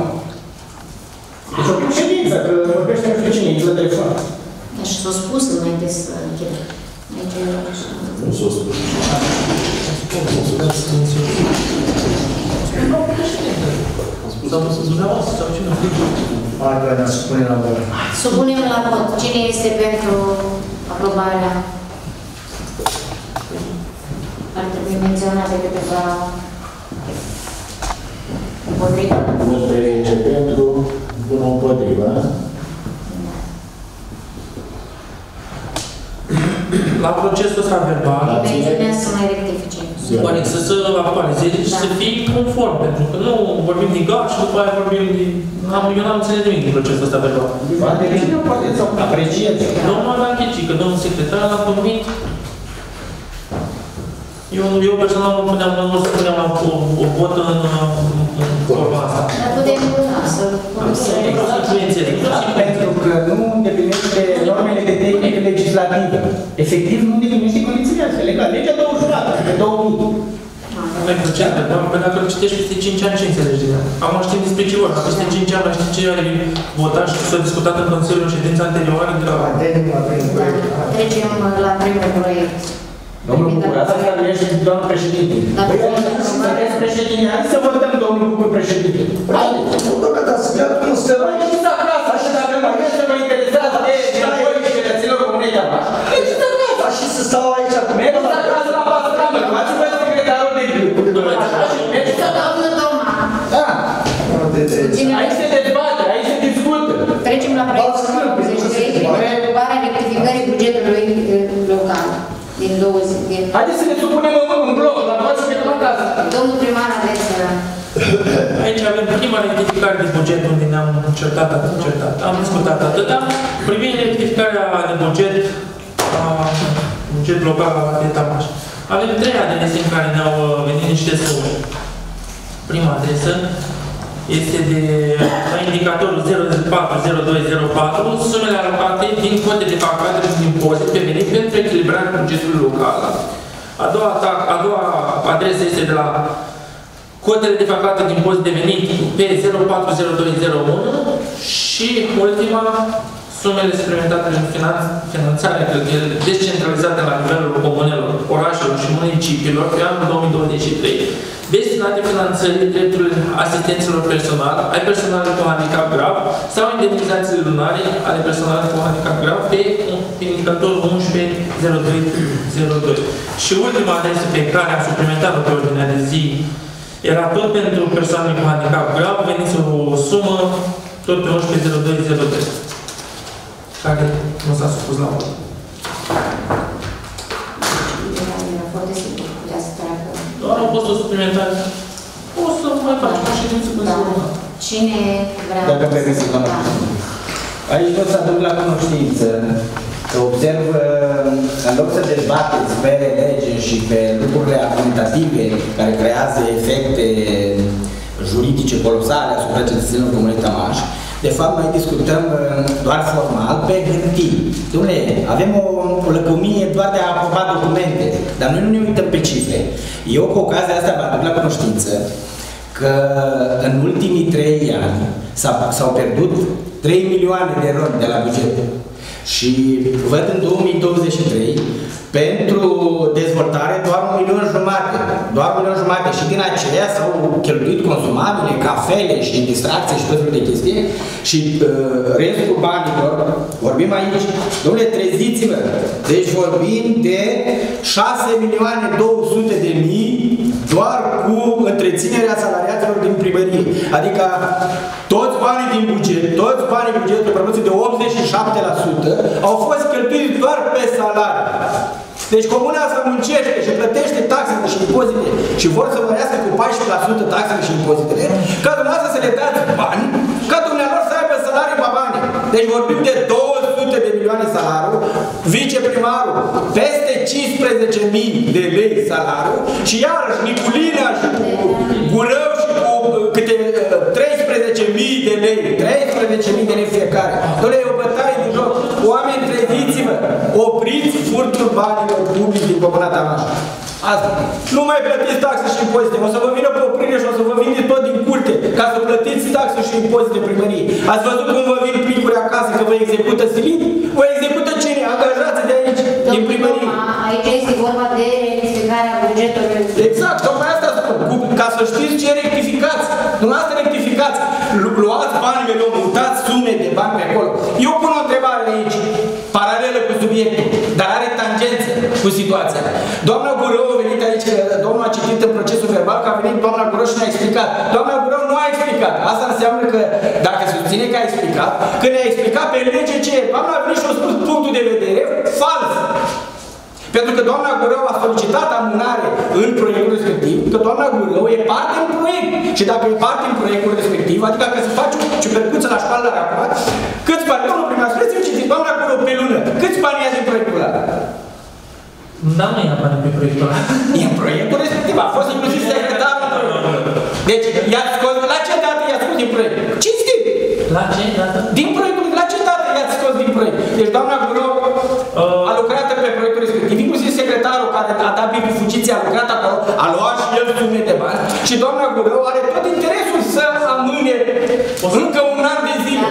Supunem la vot. Cine este pentru aprobarea? Ar trebui menționate câteva împotriva. 11 pentru, 1 împotriva. La procesul ăsta verbal, Menționează să mai rectifice. Adică să se actualizeze și să fie conform, pentru că nu vorbim din gard și după aia vorbim din... Am, eu n-am înțeles nimic din procesul ăsta verbal. Poate că nu poate să aprecieze. Domnul Anchici, că domnul secretar l-a numit. Eu, eu personal nu puneam, nu spuneam la o, o vot în, în vorba asta. Dar putem da, să Am să nu vreau să influențez, nu vreau să Pentru că nu îndeplinește normele de tehnică legislativă. Efectiv, nu îndeplinește condițiile astea legale. Legea 21, de 2000. Mai procent, dar pe dacă îl citești peste 5 ani, ce înțelegi din ea? Acum știm despre ce vorba, peste 5 ani, mai știi ce are votat și s-a discutat în Consiliul în ședința anterioară de la... Da. Trecem la primul proiect. Domnul Bucur, asta se numește domnul președinte. Da. Păi, sunteți președinte, hai să votăm domnul Bucur președinte. Haideți, domnule, dar să dea cum să mai ieșiți acasă, așa dacă mai este vă interesează de nevoie și cetățenilor români de acasă. Ieșiți acasă. Și să stau aici cu Aici se dezbate, aici se discută. Trecem la proiectul numărul 83, aprobarea rectificării bugetului eh, local din 20. Din... Haideți să ne supunem în, în bloc, la toți și pe acasă. Domnul primar, aveți uh, Aici avem prima rectificare de buget unde ne-am certat atât, certat. Am discutat atâta. Privind rectificarea de buget, a, buget local la Tamaș. Avem trei adrese în care ne-au uh, venit niște sume. Prima adresă este de la indicatorul 040204, sumele alocate din cote de vacate din impozit pe venit pentru echilibrarea bugetului local. A doua, ta- a doua adresă este de la cotele de vacate din impozit de venit pe 040201 și ultima sumele suplimentate în finan- finanțarea cheltuielilor descentralizate la nivelul comunelor, orașelor și municipiilor pe anul 2023 destinate finanțării drepturilor asistenților personal, ai personalului cu handicap grav sau indemnizațiile lunare ale personalului cu handicap grav pe, pe indicatorul 110202. Și ultima adresă pe care am suplimentat-o pe ordinea de zi era tot pentru persoane cu handicap grav, veniți o sumă tot pe 110202 care nu s-a supus la vot. era foarte simplu, putea să treacă. Doar au fost o suplimentare. O să mai faci o ședință cu Da. ziua. Cine vrea? Dacă permiteți, doamna Da. Aici vreau să aduc la cunoștință că observ uh, în loc să dezbateți pe lege și pe lucrurile argumentative care creează efecte juridice colosale asupra cetățenilor Comunei Tamaș, de fapt noi discutăm uh, doar formal pe hârtii. Dom'le, avem o, o lăcomie doar de a aproba documente, dar noi nu ne uităm pe cifre. Eu cu ocazia asta vă aduc la cunoștință că în ultimii trei ani s-a- s-au pierdut 3 milioane de ron de la buget. Și văd în 2023 pentru dezvoltare doar un milion jumate. Doar un milion jumate. Și din aceea s-au cheltuit consumabile, cafele și distracție și tot felul de chestii. Și uh, restul banilor, vorbim aici, domnule, treziți-vă. Deci vorbim de 6 milioane 200 de mii doar cu întreținerea salariaților din primărie. Adică toți banii din buget, toți banii bugetului proporție de 87% au fost cheltuiți doar pe salarii. Deci comuna asta muncește și plătește taxele și impozite și vor să mărească cu 14% taxele și impozitele, ca dumneavoastră să le dați bani, ca dumneavoastră să aibă salarii pe bani. Deci vorbim de 200 de milioane salariu, viceprimarul peste 15.000 de lei salariu și iarăși Niculina și cu Gurău și cu uh, câte uh, 13.000 de lei, 13.000 de lei fiecare. Doamne, e o bătaie din joc. Oameni, treziți-vă, opriți furtul banilor publici din Comuna Tamaș. Asta. Nu mai plătiți taxe și impozite. O să vă vină pe oprire și o să vă vinde tot din curte ca să plătiți taxe și impozite primărie. Ați văzut cum vă vin plicuri acasă că vă execută silit? Vă execută cine? Angajați de aici, din primărie. Aici este vorba de rectificarea bugetului. Exact, tocmai asta spun. Cu, ca să știți ce rectificați. Dumneavoastră rectificați. Lu- Luați banii meu, mutați sume de bani pe acolo. Eu pun o întrebare aici, paralelă cu subiectul, dar are tangență cu situația. Doamna Gurău a venit aici, că domnul a citit în procesul verbal că a venit doamna Gurău și ne-a explicat. Doamna Gurău nu a explicat. Asta înseamnă că dacă susține că a explicat, că ne-a explicat pe lege ce e. Doamna a venit și a spus punctul de vedere fals. Pentru că doamna Gurău a solicitat amânare în proiectul respectiv, că doamna Gurău e parte în proiect. Și dacă e parte în proiectul respectiv, adică că se face o ciupercuță la școală la Racoat, câți bani, domnul primar, spuneți-mi citit, doamna Gurău pe lună, câți bani ia din proiectul ăla? Da, nu e apare pe proiectul ăla. E în proiectul respectiv, a fost inclusiv secretarul proiectului. Deci, i-ați scos, la ce dată i-ați scos din proiect? Cinstit! La ce dată? Din proiectul, la ce dată i-ați scos din proiect? Deci, doamna Gurău a lucrat pe proiectul respectiv, inclusiv secretarul care a dat bine funciție, a lucrat acolo, a luat și el sume de bani și doamna Gurău are tot interesul să amâne încă un an de zile.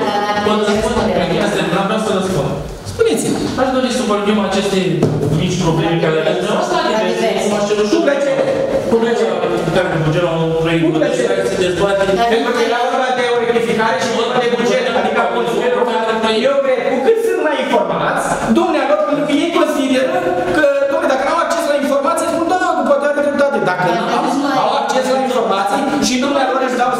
Pot răspunde? Asta nu vreau să răspund. Spuneți-mi. Aș dori să vorbim aceste mici probleme care le avem. Asta diverse, cum aș cerut și Cu plăcere. Cum plăcere la rectificare de buget la un proiect Cu de plăcere. care se dezbate. Pentru că era vorba de o rectificare și vorba de buget, adică consideră eu cred, cu cât sunt mai informați, dumnealor, pentru că ei consideră că, domnule, dacă n-au acces la informații, spun, da, nu poate are dreptate. Dacă nu au, au acces la informații și dumnealor își dau seama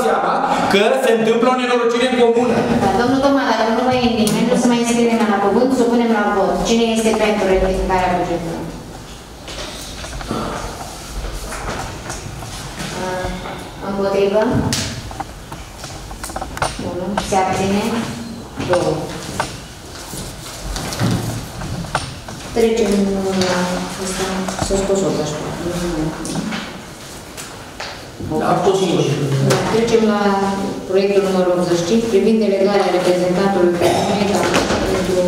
că se întâmplă o nenorocire în comună. Da, domnul Toma, dacă nu mai e nimeni, nu se mai înscrie nimeni la cuvânt, să punem la vot. Cine este pentru rectificarea bugetului? Uh, Împotrivă? Unu. Se abține? Două. Trecem la... Asta s-a scos o așa. A fost și Da, Trecem la proiectul numărul 85 privind delegarea reprezentantului Comunei la pentru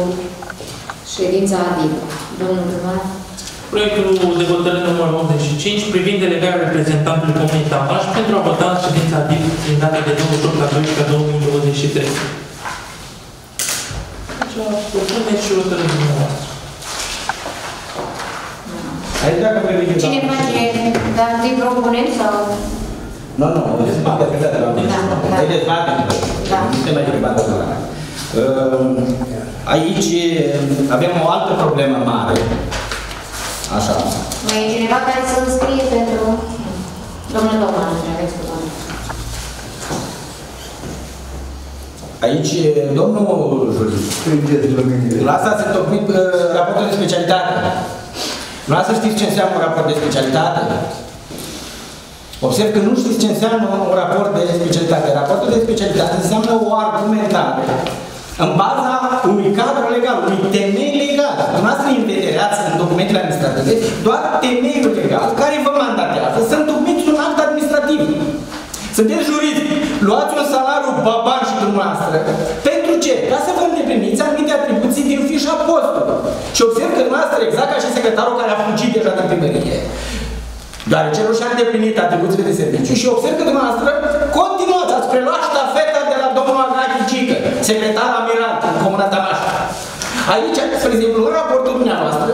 ședința ADIP. Domnul primar, Proiectul de hotărâre numărul 85 privind delegarea reprezentantului Comunei Tamaș pentru a vota în ședința DIP din data de 28 la 12 2023. Deci, propuneți și hotărârea dumneavoastră. Aici dacă prevede... cine face, dar întâi propunem sau... Nu, nu, o dezbatere pe data. Da, da. E dezbatere. Da. Nu se mai dezbate la Aici avem o altă problemă mare. Așa. Mai e cineva care să înscrie pentru... Domnul Toma, aveți cuvântul. Aici, domnul juridic, la asta se tocmit uh, raportul de specialitate. Nu să știți ce înseamnă un raport de specialitate? Observ că nu știți ce înseamnă un raport de specialitate. Raportul de specialitate înseamnă o argumentare în baza unui cadru legal, unui temei legal. Dumneavoastră inventereați în documentele administrative doar temeiul legal care vă mandatează să întocmiți un act administrativ. Sunteți jurist, luați un salariu baban și dumneavoastră. Pentru ce? Ca să vă îndepliniți anumite atribuții din fișa postului. Și observ că dumneavoastră, exact ca și secretarul care a fugit deja din primărie, deoarece nu și-a îndeplinit atribuțiile de serviciu și observ că dumneavoastră continuați, ați preluat ștafeta de la domnul Agnachi Cică, secretar amiral în Comuna Tamaș. Aici, spre exemplu, în raportul dumneavoastră,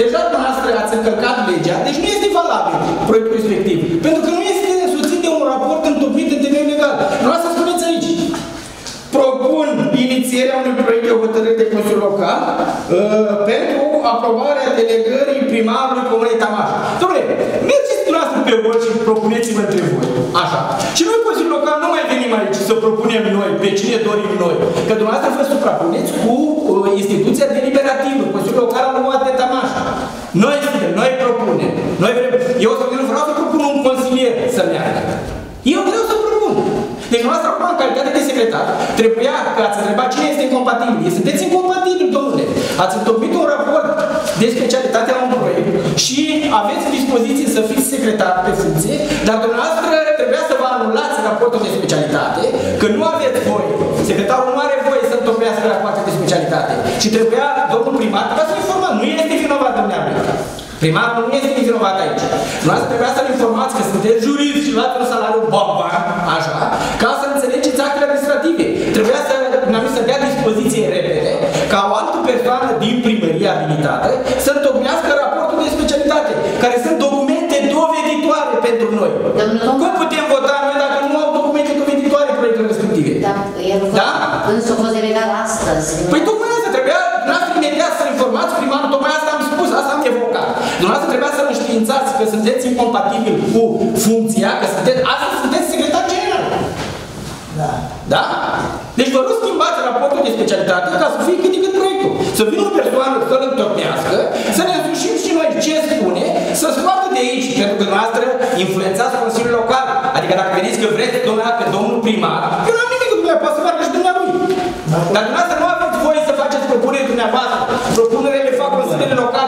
deja dumneavoastră ați încălcat legea, deci nu este valabil proiectul respectiv, pentru că nu este însoțit de un raport întocmit în temeiul legal. Nu să spuneți aici. Propun inițierea unui proiect de hotărâre de Consiliul Local uh, pentru aprobarea delegării primarului Comunei Tamaș. Dom'le, mergeți dumneavoastră pe voi și propuneți-vă între voi. Așa. Și noi, Consiliul Local, nu mai venim aici să propunem noi, pe cine dorim noi. Că dumneavoastră vă suprapuneți cu uh, instituția deliberativă, Consiliul Local al Luat de Tamaș. Noi suntem, noi propunem. Noi vrem, eu să nu vreau să propun un consilier să meargă. Eu vreau să propun. Deci noastră acum, în calitate de secretar, trebuia că ați întrebat cine este incompatibil. Sunteți incompatibil, domnule. Ați întocmit un raport de specialitate la un proiect și aveți dispoziție să fiți secretar pe funcție, dar dumneavoastră trebuia să vă anulați raportul de specialitate, că nu aveți voie. Secretarul nu are voie să întocmească rapoarte de specialitate. Și trebuia, domnul primar, ca să informa, nu este vinovat dumneavoastră. Primarul nu este vinovat aici. Dumneavoastră trebuia să-l informați că sunteți jurist și luați un salariu baba, așa, ca să înțelegeți actele administrative. Trebuia să, dumneavoastră, să dea dispoziție repede ca o altă persoană din primărie abilitată să întocmească raportul de specialitate, care sunt documente doveditoare pentru noi. Domnul Cum putem vota noi dacă nu au documente doveditoare proiectele respective? Da, el Da? însă a fost delegat astăzi. Păi tocmai că sunteți incompatibil cu funcția, că sunteți, astăzi sunteți secretar general. Da. Da? Deci vă rog schimbați raportul de specialitate ca să fie cât de cât proiectul. Să vină o persoană să-l întocmească, să ne însușim și noi ce spune, să scoată de aici, pentru că noastră influențați Consiliul Local. Adică dacă vedeți că vreți domnul, pe domnul primar, eu nu am nimic cu dumneavoastră, poate să meargă și dumneavoastră. Dar dumneavoastră nu aveți voie să faceți propuneri dumneavoastră. Propunerile le fac Consiliile Locale.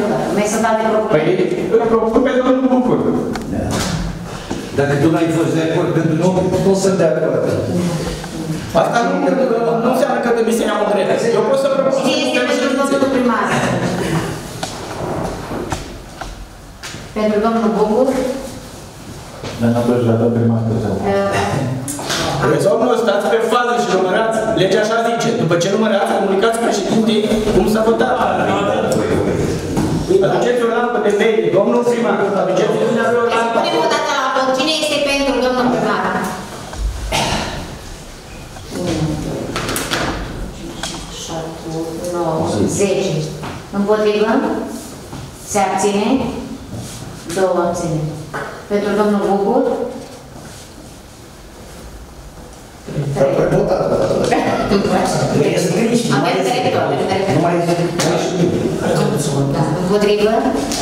Trebuia pentru Mai sunt alte Păi, propuneri? îl propun pe domnul Bucur. Dacă tu n-ai fost de acord pentru Nu, nu sunt de acord. Asta nu, nu înseamnă că mi se ia un drept. Eu pot să propun să Cine este putem pentru ședințe. domnul primar? Pentru domnul Bucur? Doamna Băjla, domnul primar, tău. Deci, domnul, stați pe fază și numărați. Legea așa zice. După ce numărați, comunicați președintei cum s-a votat. Aduceți o lampă de medie. Domnul primar, aduceți dumneavoastră o lampă. Spunem o dată la vot. Cine este pentru domnul primar? 1, 9, 10. Împotrivă? Se abține? Două abține. Pentru domnul Bucur? Trebuie să trimiți, nu mai Avem este. director, avem director. Nu mai este. Da. Împotrivă?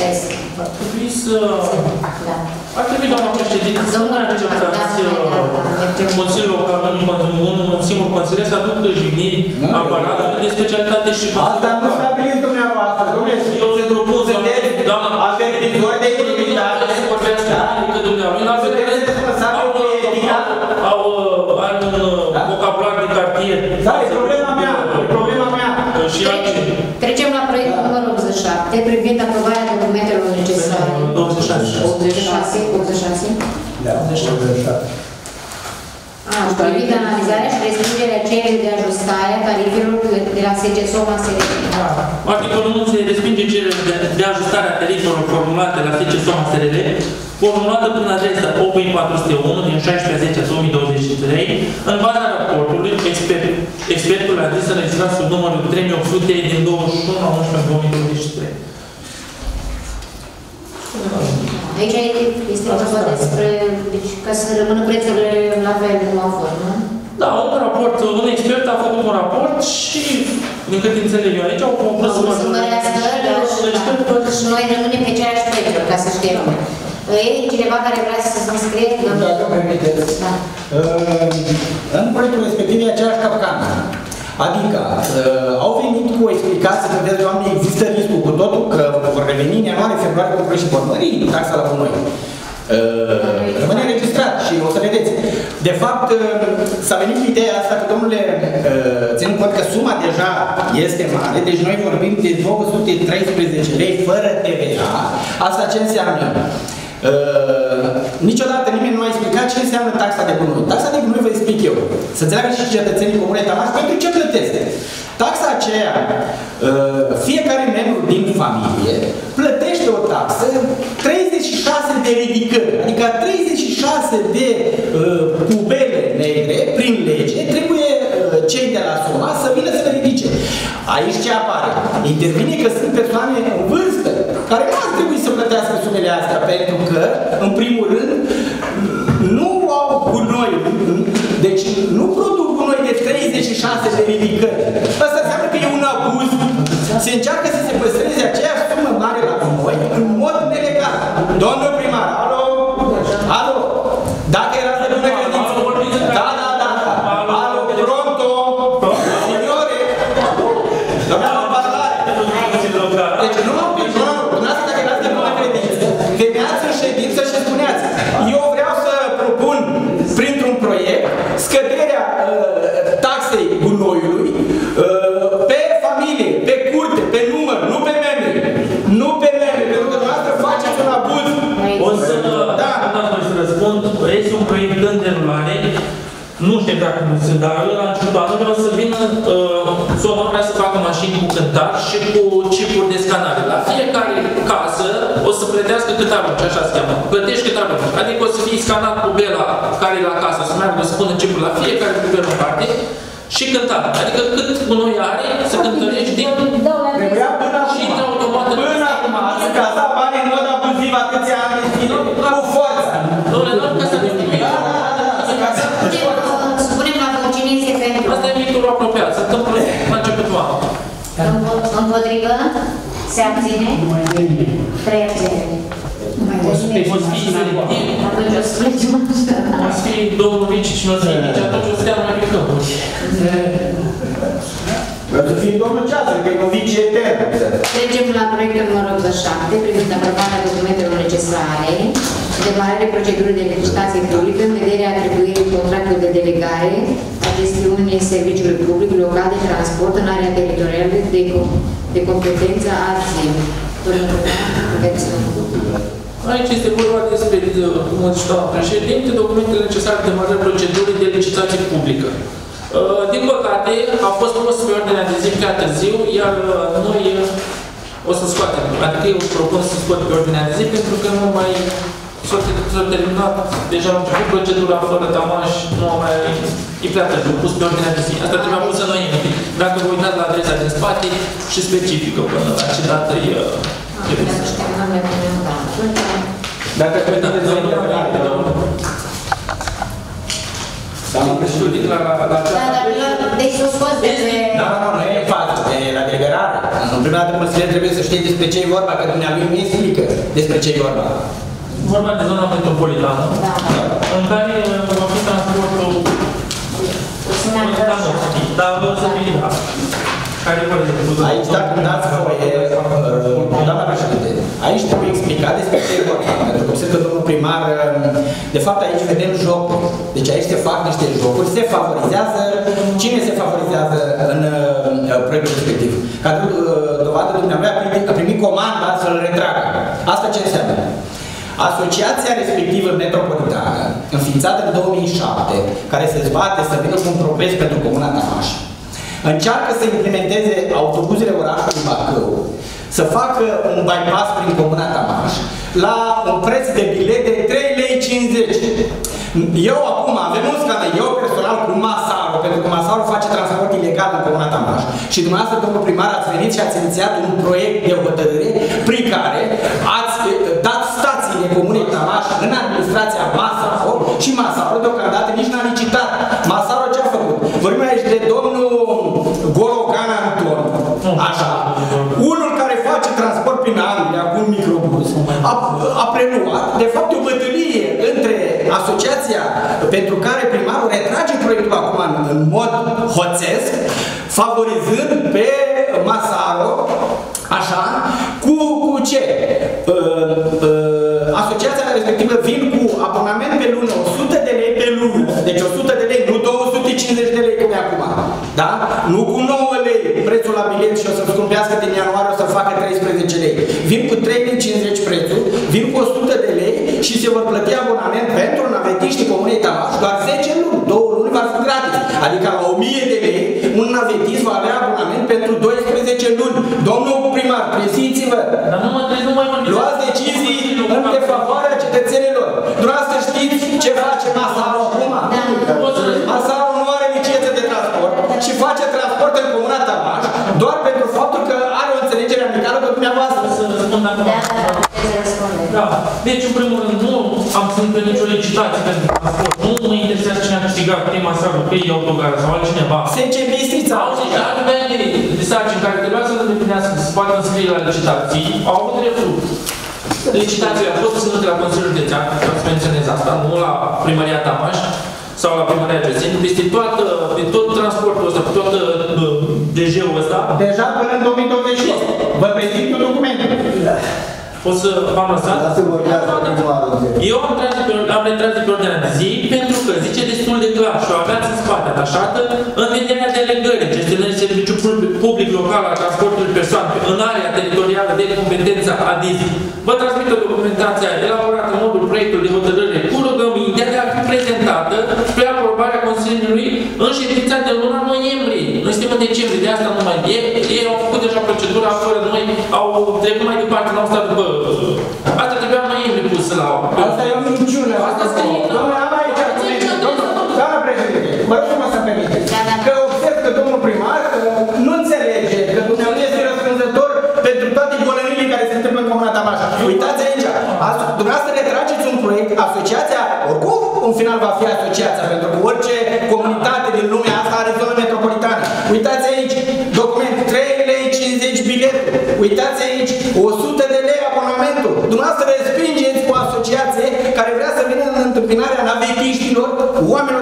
Rest. Ar trebui să... Da. Ar trebui, doamna președinte, să nu acceptați uh, Consiliul Local în un singur consilier să aducă jigniri aparatele de specialitate și Asta nu stabiliți dumneavoastră, domnule. Eu le propun să Sunteți doamna avertizori de intimitate. să vorbească adică dumneavoastră. În altfel, Sunteți responsabili au, de etica. au, uh, are un uh, vocabular de cartier. Da, e problema mea, e problema mea. Uh, Și alte... Trecem la proiectul numărul 87 privind aprobarea documentelor necesare. 86. 86, 86. Da, așa. A, privind analizarea și respingerea cererii de ajustare a tarifelor de la SGSOMA SRL. Articolul 1 se respinge cererea de, de ajustare a tarifelor formulate la SC Soma SRL, formulată prin adresa 8401 din 16 10 2023, în baza raportului, expert, expertul a zis înregistrat sub numărul 3800 din 21 a 11 2023. Aici este vorba despre, deci ca să rămână prețurile la fel cum au fost, nu? Da, un raport, un expert a făcut un raport și, din cât înțeleg eu aici, au propus Au vrut să mărească, dar și- și noi rămânem pe aceeași prețuri, ca să știm. E cineva care vrea să se înscrie? Dacă îmi permiteți. Da. Uh, În proiectul respectiv e aceeași capcană. Adică uh, au venit cu o explicație că, vezi, doamne, există riscul cu totul că vor reveni în ianuarie, februarie, cu și vor mări taxa la gunoi. Uh, rămâne înregistrat și o să vedeți. De fapt, uh, s-a venit cu ideea asta că, domnule, uh, ținând cont că suma deja este mare, deci noi vorbim de 213 lei fără TVA, asta ce înseamnă? Uh, niciodată nimeni nu a explicat ce înseamnă taxa de gunoi. Taxa de gunoi vă explic eu. Să înțeleagă și cetățenii comune tamași pentru ce plătesc. Taxa aceea, uh, fiecare membru din familie plătește o taxă 36 de ridicări. Adică 36 de uh, pubele negre, prin lege, trebuie uh, cei de la SOMA să vină să le ridice. Aici ce apare? Intervine că sunt persoane în vârstă care nu ar trebui să plătească sumele astea pentru că, în primul rând, nu au gunoi, deci nu produc gunoi de 36 de ridicări. Asta înseamnă că e un abuz. Se încearcă să se păstreze plătească cât arunci, așa se cheamă. Plătești cât arunci. Adică o să fie scanat pubela care e la casă, să meargă să pună chipul la fiecare pubelă în parte și cântar. Adică cât cu noi are, să cântărești din... Trebuia până Și acum. intră automat în... Până acum, ați cazat bani în mod abuziv atâția ani de zile, cu forța. Domnule, nu ca să ne nimic. Da, da, da, da, ați cazat. Spunem, spunem la vot cine este pentru. Asta e viitorul apropiat, se întâmplă la începutul anului. Împo- Împotrivă? Se abține? Trei abțineri. O să fie selectiv, Atunci o să plecem așa. o să fie domnul Vici și nu o să fie nici atunci o să stea mai pe câmpuri. să fie domnul Ceasă, că e un vice etern. Trecem la proiectul numărul 7 privind aprobarea documentelor necesare, demararea procedurii de licitație publică în vederea atribuirii contractului de delegare a gestiunii serviciului public local de transport în area teritorială de, com- de competență a ZIM. Domnul Rădan, aveți Aici este vorba despre, cum a zis doamna președinte, documentele necesare de mare procedurii de licitație publică. Uh, Din păcate, a fost pus pe ordinea de zi prea târziu, iar uh, noi uh, o să scoatem. Adică eu propun să scot pe ordinea de zi pentru că nu mai s-a s-a terminat, deja am început procedura fără tamaș, nu am mai e prea târziu, pus pe ordinea de zi. Asta trebuia pus în noiembrie. Dacă vă uitați la adresa din spate și specifică până la ce dată e. Ah, Dacă știam, nu mai punem, da. Atunci, Dacă Uitați, permiteți să domnul- intervenite, domnul. Doamna Știu, președinte, la, la, la, Da, dar eu- deci s-o scos de pe... Da, nu, nu e față, e la deliberare. În prima dată, consilier trebuie să știe despre ce e vorba, că dumnealui nu explică despre ce e vorba. vorba de zona metropolitană, Da. în care uh, va fi transportul Spuneam că da, nu, dar vă să Aici, dacă îmi dați voie, uh, doamna președinte, aici trebuie explicat despre ce e vorba. Pentru că observ că domnul primar, uh, de fapt aici vedem jocuri. Deci aici se fac niște jocuri, se favorizează, cine se favorizează în uh, proiectul respectiv. Ca uh, dovadă, dumneavoastră a primit, a primit comanda să-l retragă. Asta ce înseamnă? Asociația respectivă metropolitană, înființată în 2007, care se zbate să vină cu un progres pentru Comuna Tamaș, încearcă să implementeze autobuzele orașului Bacău, să facă un bypass prin Comuna Tamaș, la un preț de bilet de 3,50 lei. Eu acum avem un scandal, eu personal cu Masaro, pentru că Masaro face transport ilegal în Comuna Tamaș și dumneavoastră, domnul primar, ați venit și ați inițiat un proiect de hotărâre prin care ați eh, dat stațiile Comunei Tamaș în administrația Masaro și Masaro deocamdată nici n-a licitat. Așa, unul care face transport prin Anglia cu un microbus, a, a preluat, de fapt, o bătălie între asociația pentru care primarul retrage proiectul acum în, în mod hoțesc, favorizând pe Masaro, așa, cu, cu ce? Uh, uh, asociația respectivă vin cu abonament pe lună, 100 de lei pe lună, deci 100 de lei, nu 250 de lei cum e acum, da? Nu cu 9 lei prețul la bilet și o să scumpească din ianuarie, o să facă 13 lei. Vin cu 3,50 prețul, vin cu 100 de lei și se vor plăti abonament pentru navetiștii Comunei Tamaș doar 10 luni, 2 luni va fi gratis. Adică la 1000 de lei un navetist va avea abonament pentru 12 luni. Domnul primar, preziți-vă! Răspund acum. Da, da, da, puteți răspunde. Da. Deci, în primul rând, nu am ținut pe nicio licitație pentru transport. Nu mă interesează cine a câștigat prima seară, că e autogar sau altcineva. SC Bistrița. Au niște alte ani de sarcini care trebuia să îndeplinească, să se poată înscrie la licitații, au avut dreptul. Licitația a fost ținută la Consiliul Județean, vreau să menționez asta, nu la Primăria Tamaș sau la Primăria Bezin, peste toată, pe tot transportul ăsta, pe tot uh, DG-ul ăsta, Deja până în 2028. Vă prezint cu documentul. o să v-am lăsat. Lasă vorbească acum. Eu am tras de pe, am retras de pe ordinea de zi pentru că zice destul de clar și o aveați în spate atașată în vederea delegării gestionării serviciul public, public local al transportului persoane în area teritorială de competență a DIZ. Vă transmit o documentație elaborată în modul proiectului de hotărâre cu rugămintea de a fi prezentată spre aprobarea Consiliului în ședința de luna noiembrie. Noi suntem în decembrie, de asta nu mai e. Ei au făcut deja procedura fără noi, au trecut mai departe, n-au stat după... Asta trebuia în noiembrie pusă la... Asta e o minciună. Asta scrie. Domnule, am aici argumente. Domnul- Doamna președinte, vă rog frumos să permiteți. Da, da. Că observ că domnul primar uh, nu înțelege că dumneavoastră este răspunzător pentru toate golările care se întâmplă în Comuna Tamașa. Uitați aici, as- dumneavoastră retrageți un proiect, asociația, oricum în final va fi asociația, pentru că orice comunitate din lumea asta are zonă metropolitană. Uitați aici, document 3 lei 50 biletul. Uitați aici, 100 de lei abonamentul. Dumneavoastră respingeți cu o asociație care vrea să vină în întâmpinarea navetiștilor, oamenilor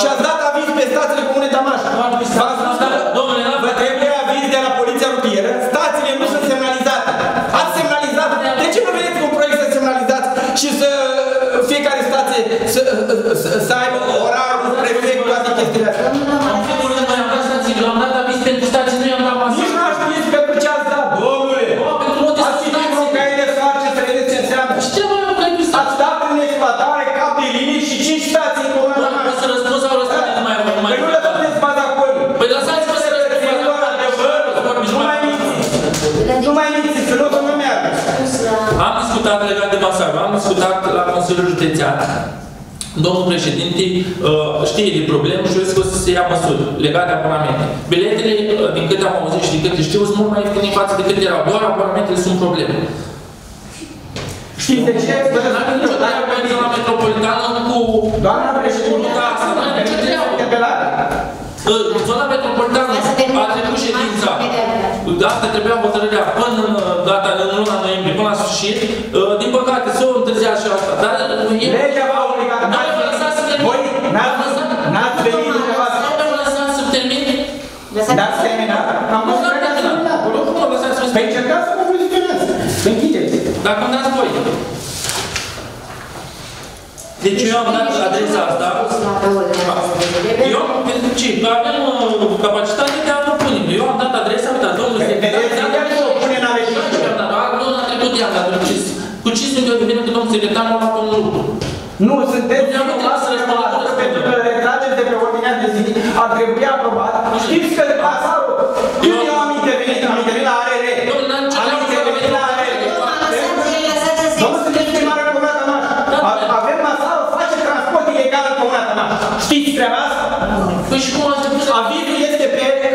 Și ați dat aviz pe stațiile comune Tamaș. Nu am discutat. V-am spus că Domnule, n-am- vă trebuie aviz de la poliția rutieră, stațiile nu sunt semnalizate. Ați semnalizat? De ce nu veniți cu un proiect să semnalizați și să fiecare stație să, să, să aibă legat de masaj, am discutat la Consiliul Județean. Domnul președinte uh, știe de problemă și eu zic că o să se ia măsuri legate de abonamente. Biletele, uh, din câte am auzit și din câte știu, sunt mult mai ieftine față de cât erau. Doar abonamentele sunt probleme. Știți de ce? Vă N-am răspund nicio eu, treabă în zona metropolitană cu... Doamna președinte, cu taxa, n-am nicio treabă. interpelare. În zona metropolitană a trecut ședința. Asta trebuia hotărârea până în uh, data în luna noiembrie, până la sfârșit. N-ați terminat? Am Nu fost am terminat. Nu mă lăsați să Păi încercați să mă poziționați. Să închideți. Dacă îmi dați voi. Deci eu am dat adresa asta. Eu, pentru ce? Că avem uh, capacitate de a propune. Eu am dat adresa, uitați, domnul secretar, Vedeți, da, ea nu o pune, n-aveți da, nicio. da, da, nu a trecut de asta, cu ce, cu ce sunt eu de bine că domnul secretar nu a luat un lucru? Nu, sunteți Nu, nu, vinovați nu, nu, nu, nu, pentru că retrageți de pe ordinea de zi ar trebui aprobat. Știți că treaba asta? Păi și cum ați depus Avizul este pe uh,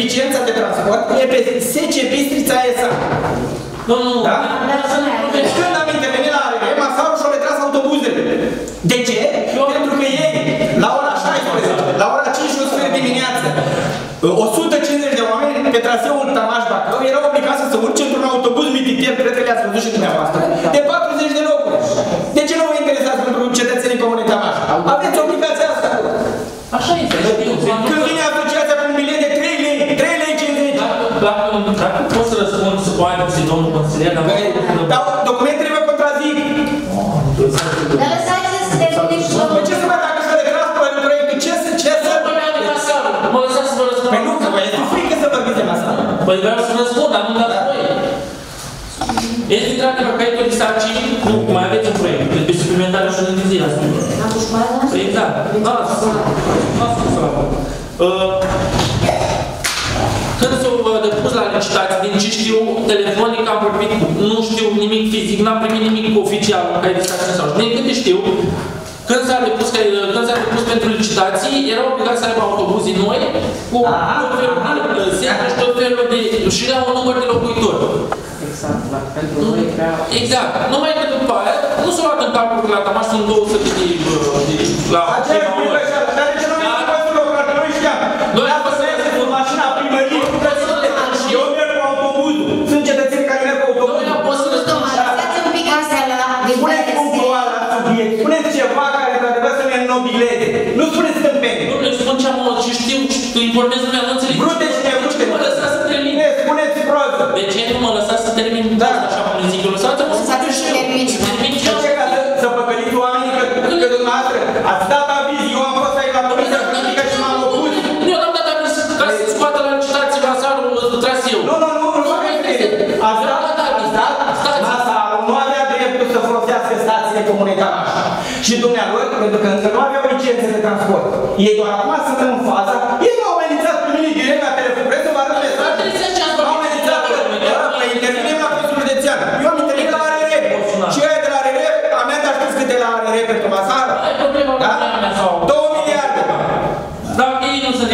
licența de transport, e pe SC Bistrița SA. Nu, nu, Da? Deci Când am intervenit la ARR, masarul și-a retras autobuzele. De ce? Pentru că ei, la ora 16, la ora 5 și un sfert dimineață, 150 de oameni pe traseul Tamaș Bacău erau obligați să se urce într-un autobuz mititier, cred că le-ați văzut și dumneavoastră, de 40 de locuri. De ce nu vă interesați pentru cetățenii comunei Tamaș? Aveți obligația asta. Așa este, știu. Când vine asociația cu un bilet de 3 lei, 3 lei 50. Dacă, dacă pot să răspund să poate și domnul consilier, dar... Dar documentele vă contrazic. Dar lăsați să se termine și Păi ce să mai dacă s-a retras pe proiectul, ce să, ce să... Păi mi-am dat seama. Mă lăsați să vă răspund. Păi nu, că vă este frică să vorbiți de asta. Păi vreau să răspund, dar nu dați voi. Este într-adevăr caietul de sarcini, nu, mai aveți un proiect, de suplimentare și de zi asta. Am pus baza? Păi exact. Lasă, lasă să facă. Uh, Când s-au uh, depus la licitație, din ce știu, telefonic am vorbit, cu- nu știu nimic fizic, n-am primit nimic oficial în cai de sarcini sau din câte știu, când s-a depus, cai- când s-a depus pentru licitații, erau obligați să aibă autobuze noi cu Aha. tot felul de semne și tot felul de... și la un număr de locuitori. Exact, la, pentru noi era... Exact. Numai că după aia, nu s-au luat în calcul că la Tamaș sunt 200 de, de, la Aceeași prima primă oră. și dar de ce nu Da. mi-ați fost local? Că noi știam. Noi Noi am fost să iese cu mașina primăriei. Și Eu merg cu autobuzul. Sunt cetățeni care merg cu Noi autobuzul. am fost să răspund. Lăsați un pic astea la Spuneți punctual la subiect. Spuneți ceva care într-adevăr să ne înnobileze. Nu spuneți folosească stațiile comunitare. Și dumnealor, pentru că încă nu aveau licențe de transport. Ei doar acum sunt în faza, ei m-au amenințat pe mine direct la telefon, vreți să vă arăt mesaje? M-au amenințat că, da, că intervenim la Consiliul Județean. Eu am intervenit la ARR. Și ăia de la ARR, amenda știți cât e la ARR pentru masară? Ai problema Da? cu mea sau... 2 miliarde. Dacă ei nu sunt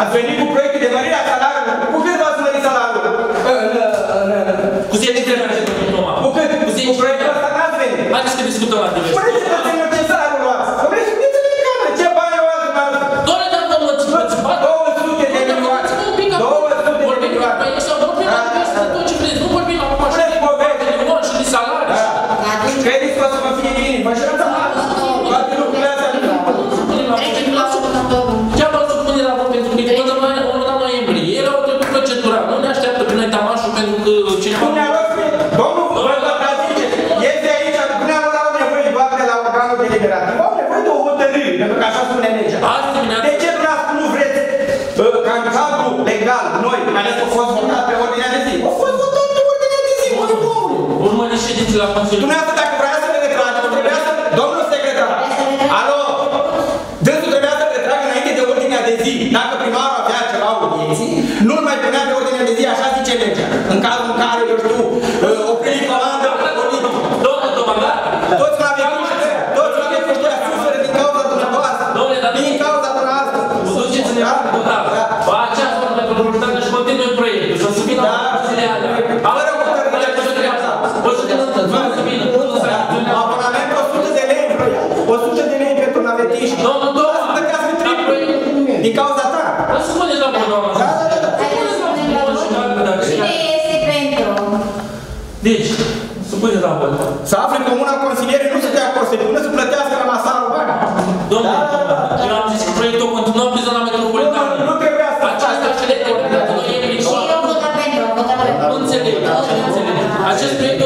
ați venit cu proiecte de mărire a salariului. Cu cât v-ați mărit salariul? Cu 10 de ani. Cu cât? Cu 10 Cu proiectul ăsta n-ați venit. Haideți că discutăm la divers. Urmări ședințe la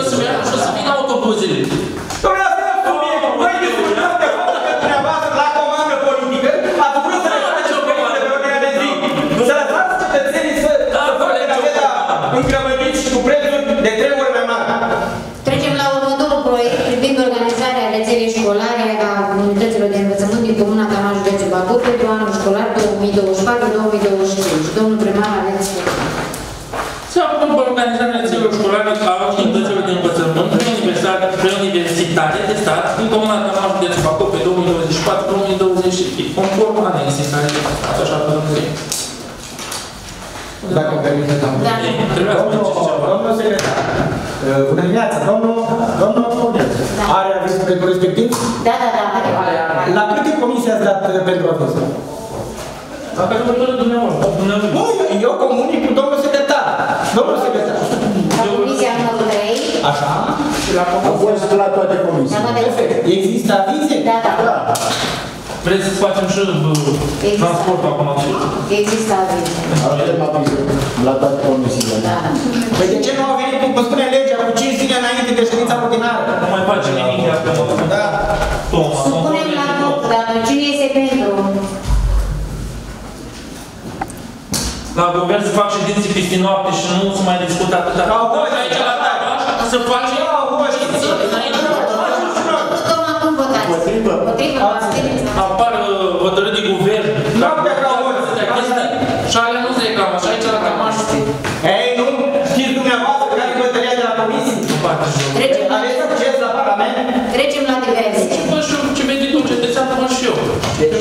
Acest proiect o să meargă și o să vină autobuzele. Domnule, asta e subiect. Noi discutăm de faptul că dumneavoastră la comandă politică ați vrut să retrageți proiecte pe ordinea de zi. Să lăsați cetățenii să Da, să facă colegii, acestea îngrămădiți și cu prețuri de trei ori mai mari. Trecem la următorul proiect privind organizarea rețelei școlare a unităților de învățământ din Comuna Tamaș, județul Bacău pentru anul școlar 2024-2025. Domnul primar, aveți cuvântul. Se aprobă organizarea rețelelor școlare a unităților de învățământ preuniversitate, preuniversitate de stat în Comuna Tamaș, județul Bacău pe 2024-2025, conform anexei care este așa pe România. Dacă îmi permite, domnul. Da. Trebuia să mergeți ceva. Domnul secretar, uh, bună dimineața, domnul, domnul Audienț, Da. are avizul pentru respectiv? Da, da, da, are, are, are. La câte comisii ați dat uh, pentru aviz? Dacă nu mă dumneavoastră, dumneavoastră. Nu, eu- eu comunic cu domnul secretar. Domnul secretar. La comisia numărul 3. Așa? A fost la toate La comisiile. toate Perfect. Există avize? Da, da, da. Vreți să facem și uh, transportul acum? Există avize. Avem avize la toate comisiile. Da, da. Păi de ce nu au venit, cum spune legea, cu 5 zile înainte de ședința ordinară? Nu mai face nimic iar pe mă. Da. Toma, Supunem la vot, dar cine este pentru? La guvern să fac ședințe peste noapte și nu să mai discut atâta. Au fost. aici la Tavaș, să facem Au fost. ședințe înainte. Domnul, cum votați? Potrivă. Potrivă, vă abțineți? Apar uh, hotărâri de guvern. Noaptea ca oră. Și alea nu se reclamă. Și aici la Tamaș Ei, nu? Știți dumneavoastră care e bătălia de la comisie? nu face joc. Trecem la, Aveți acces la Parlament? trecem la diverse. Bă, și eu, ce vede tu, cetățean, mă și eu.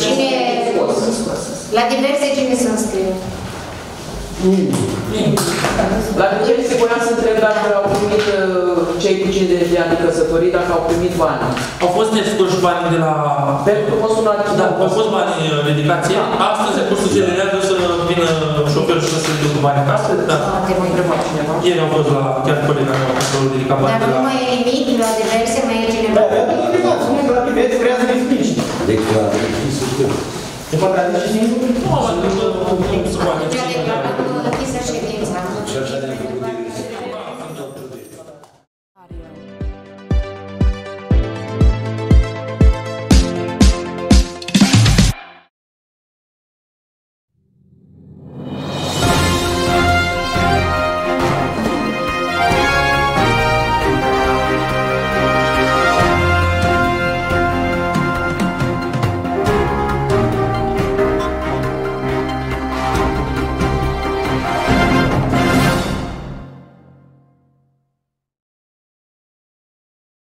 Cine... La diverse cine să înscriu? La diverse voiam să întreb dacă au primit uh, cei cu 50 de ani de căsătorii, dacă au primit bani. Au fost descurși banii de la... Pentru că a fost un alt... Da, au fost bani uh, ridicați ieri. Astăzi, în cursul zilei o să vină șoferul și să se ducă bani acasă. Da. Poate mă Întrebat cineva. Ieri au fost la chiar colega mea, au ridicat bani Dacă de nu la... mai e nimic, la diverse mai e cineva. Spune că la diverse vrea să ne explici. Deci, la să știu. Te contrazice singur? Nu, adică, nu se poate. Atunci a declarat închisă ședința. Și așa de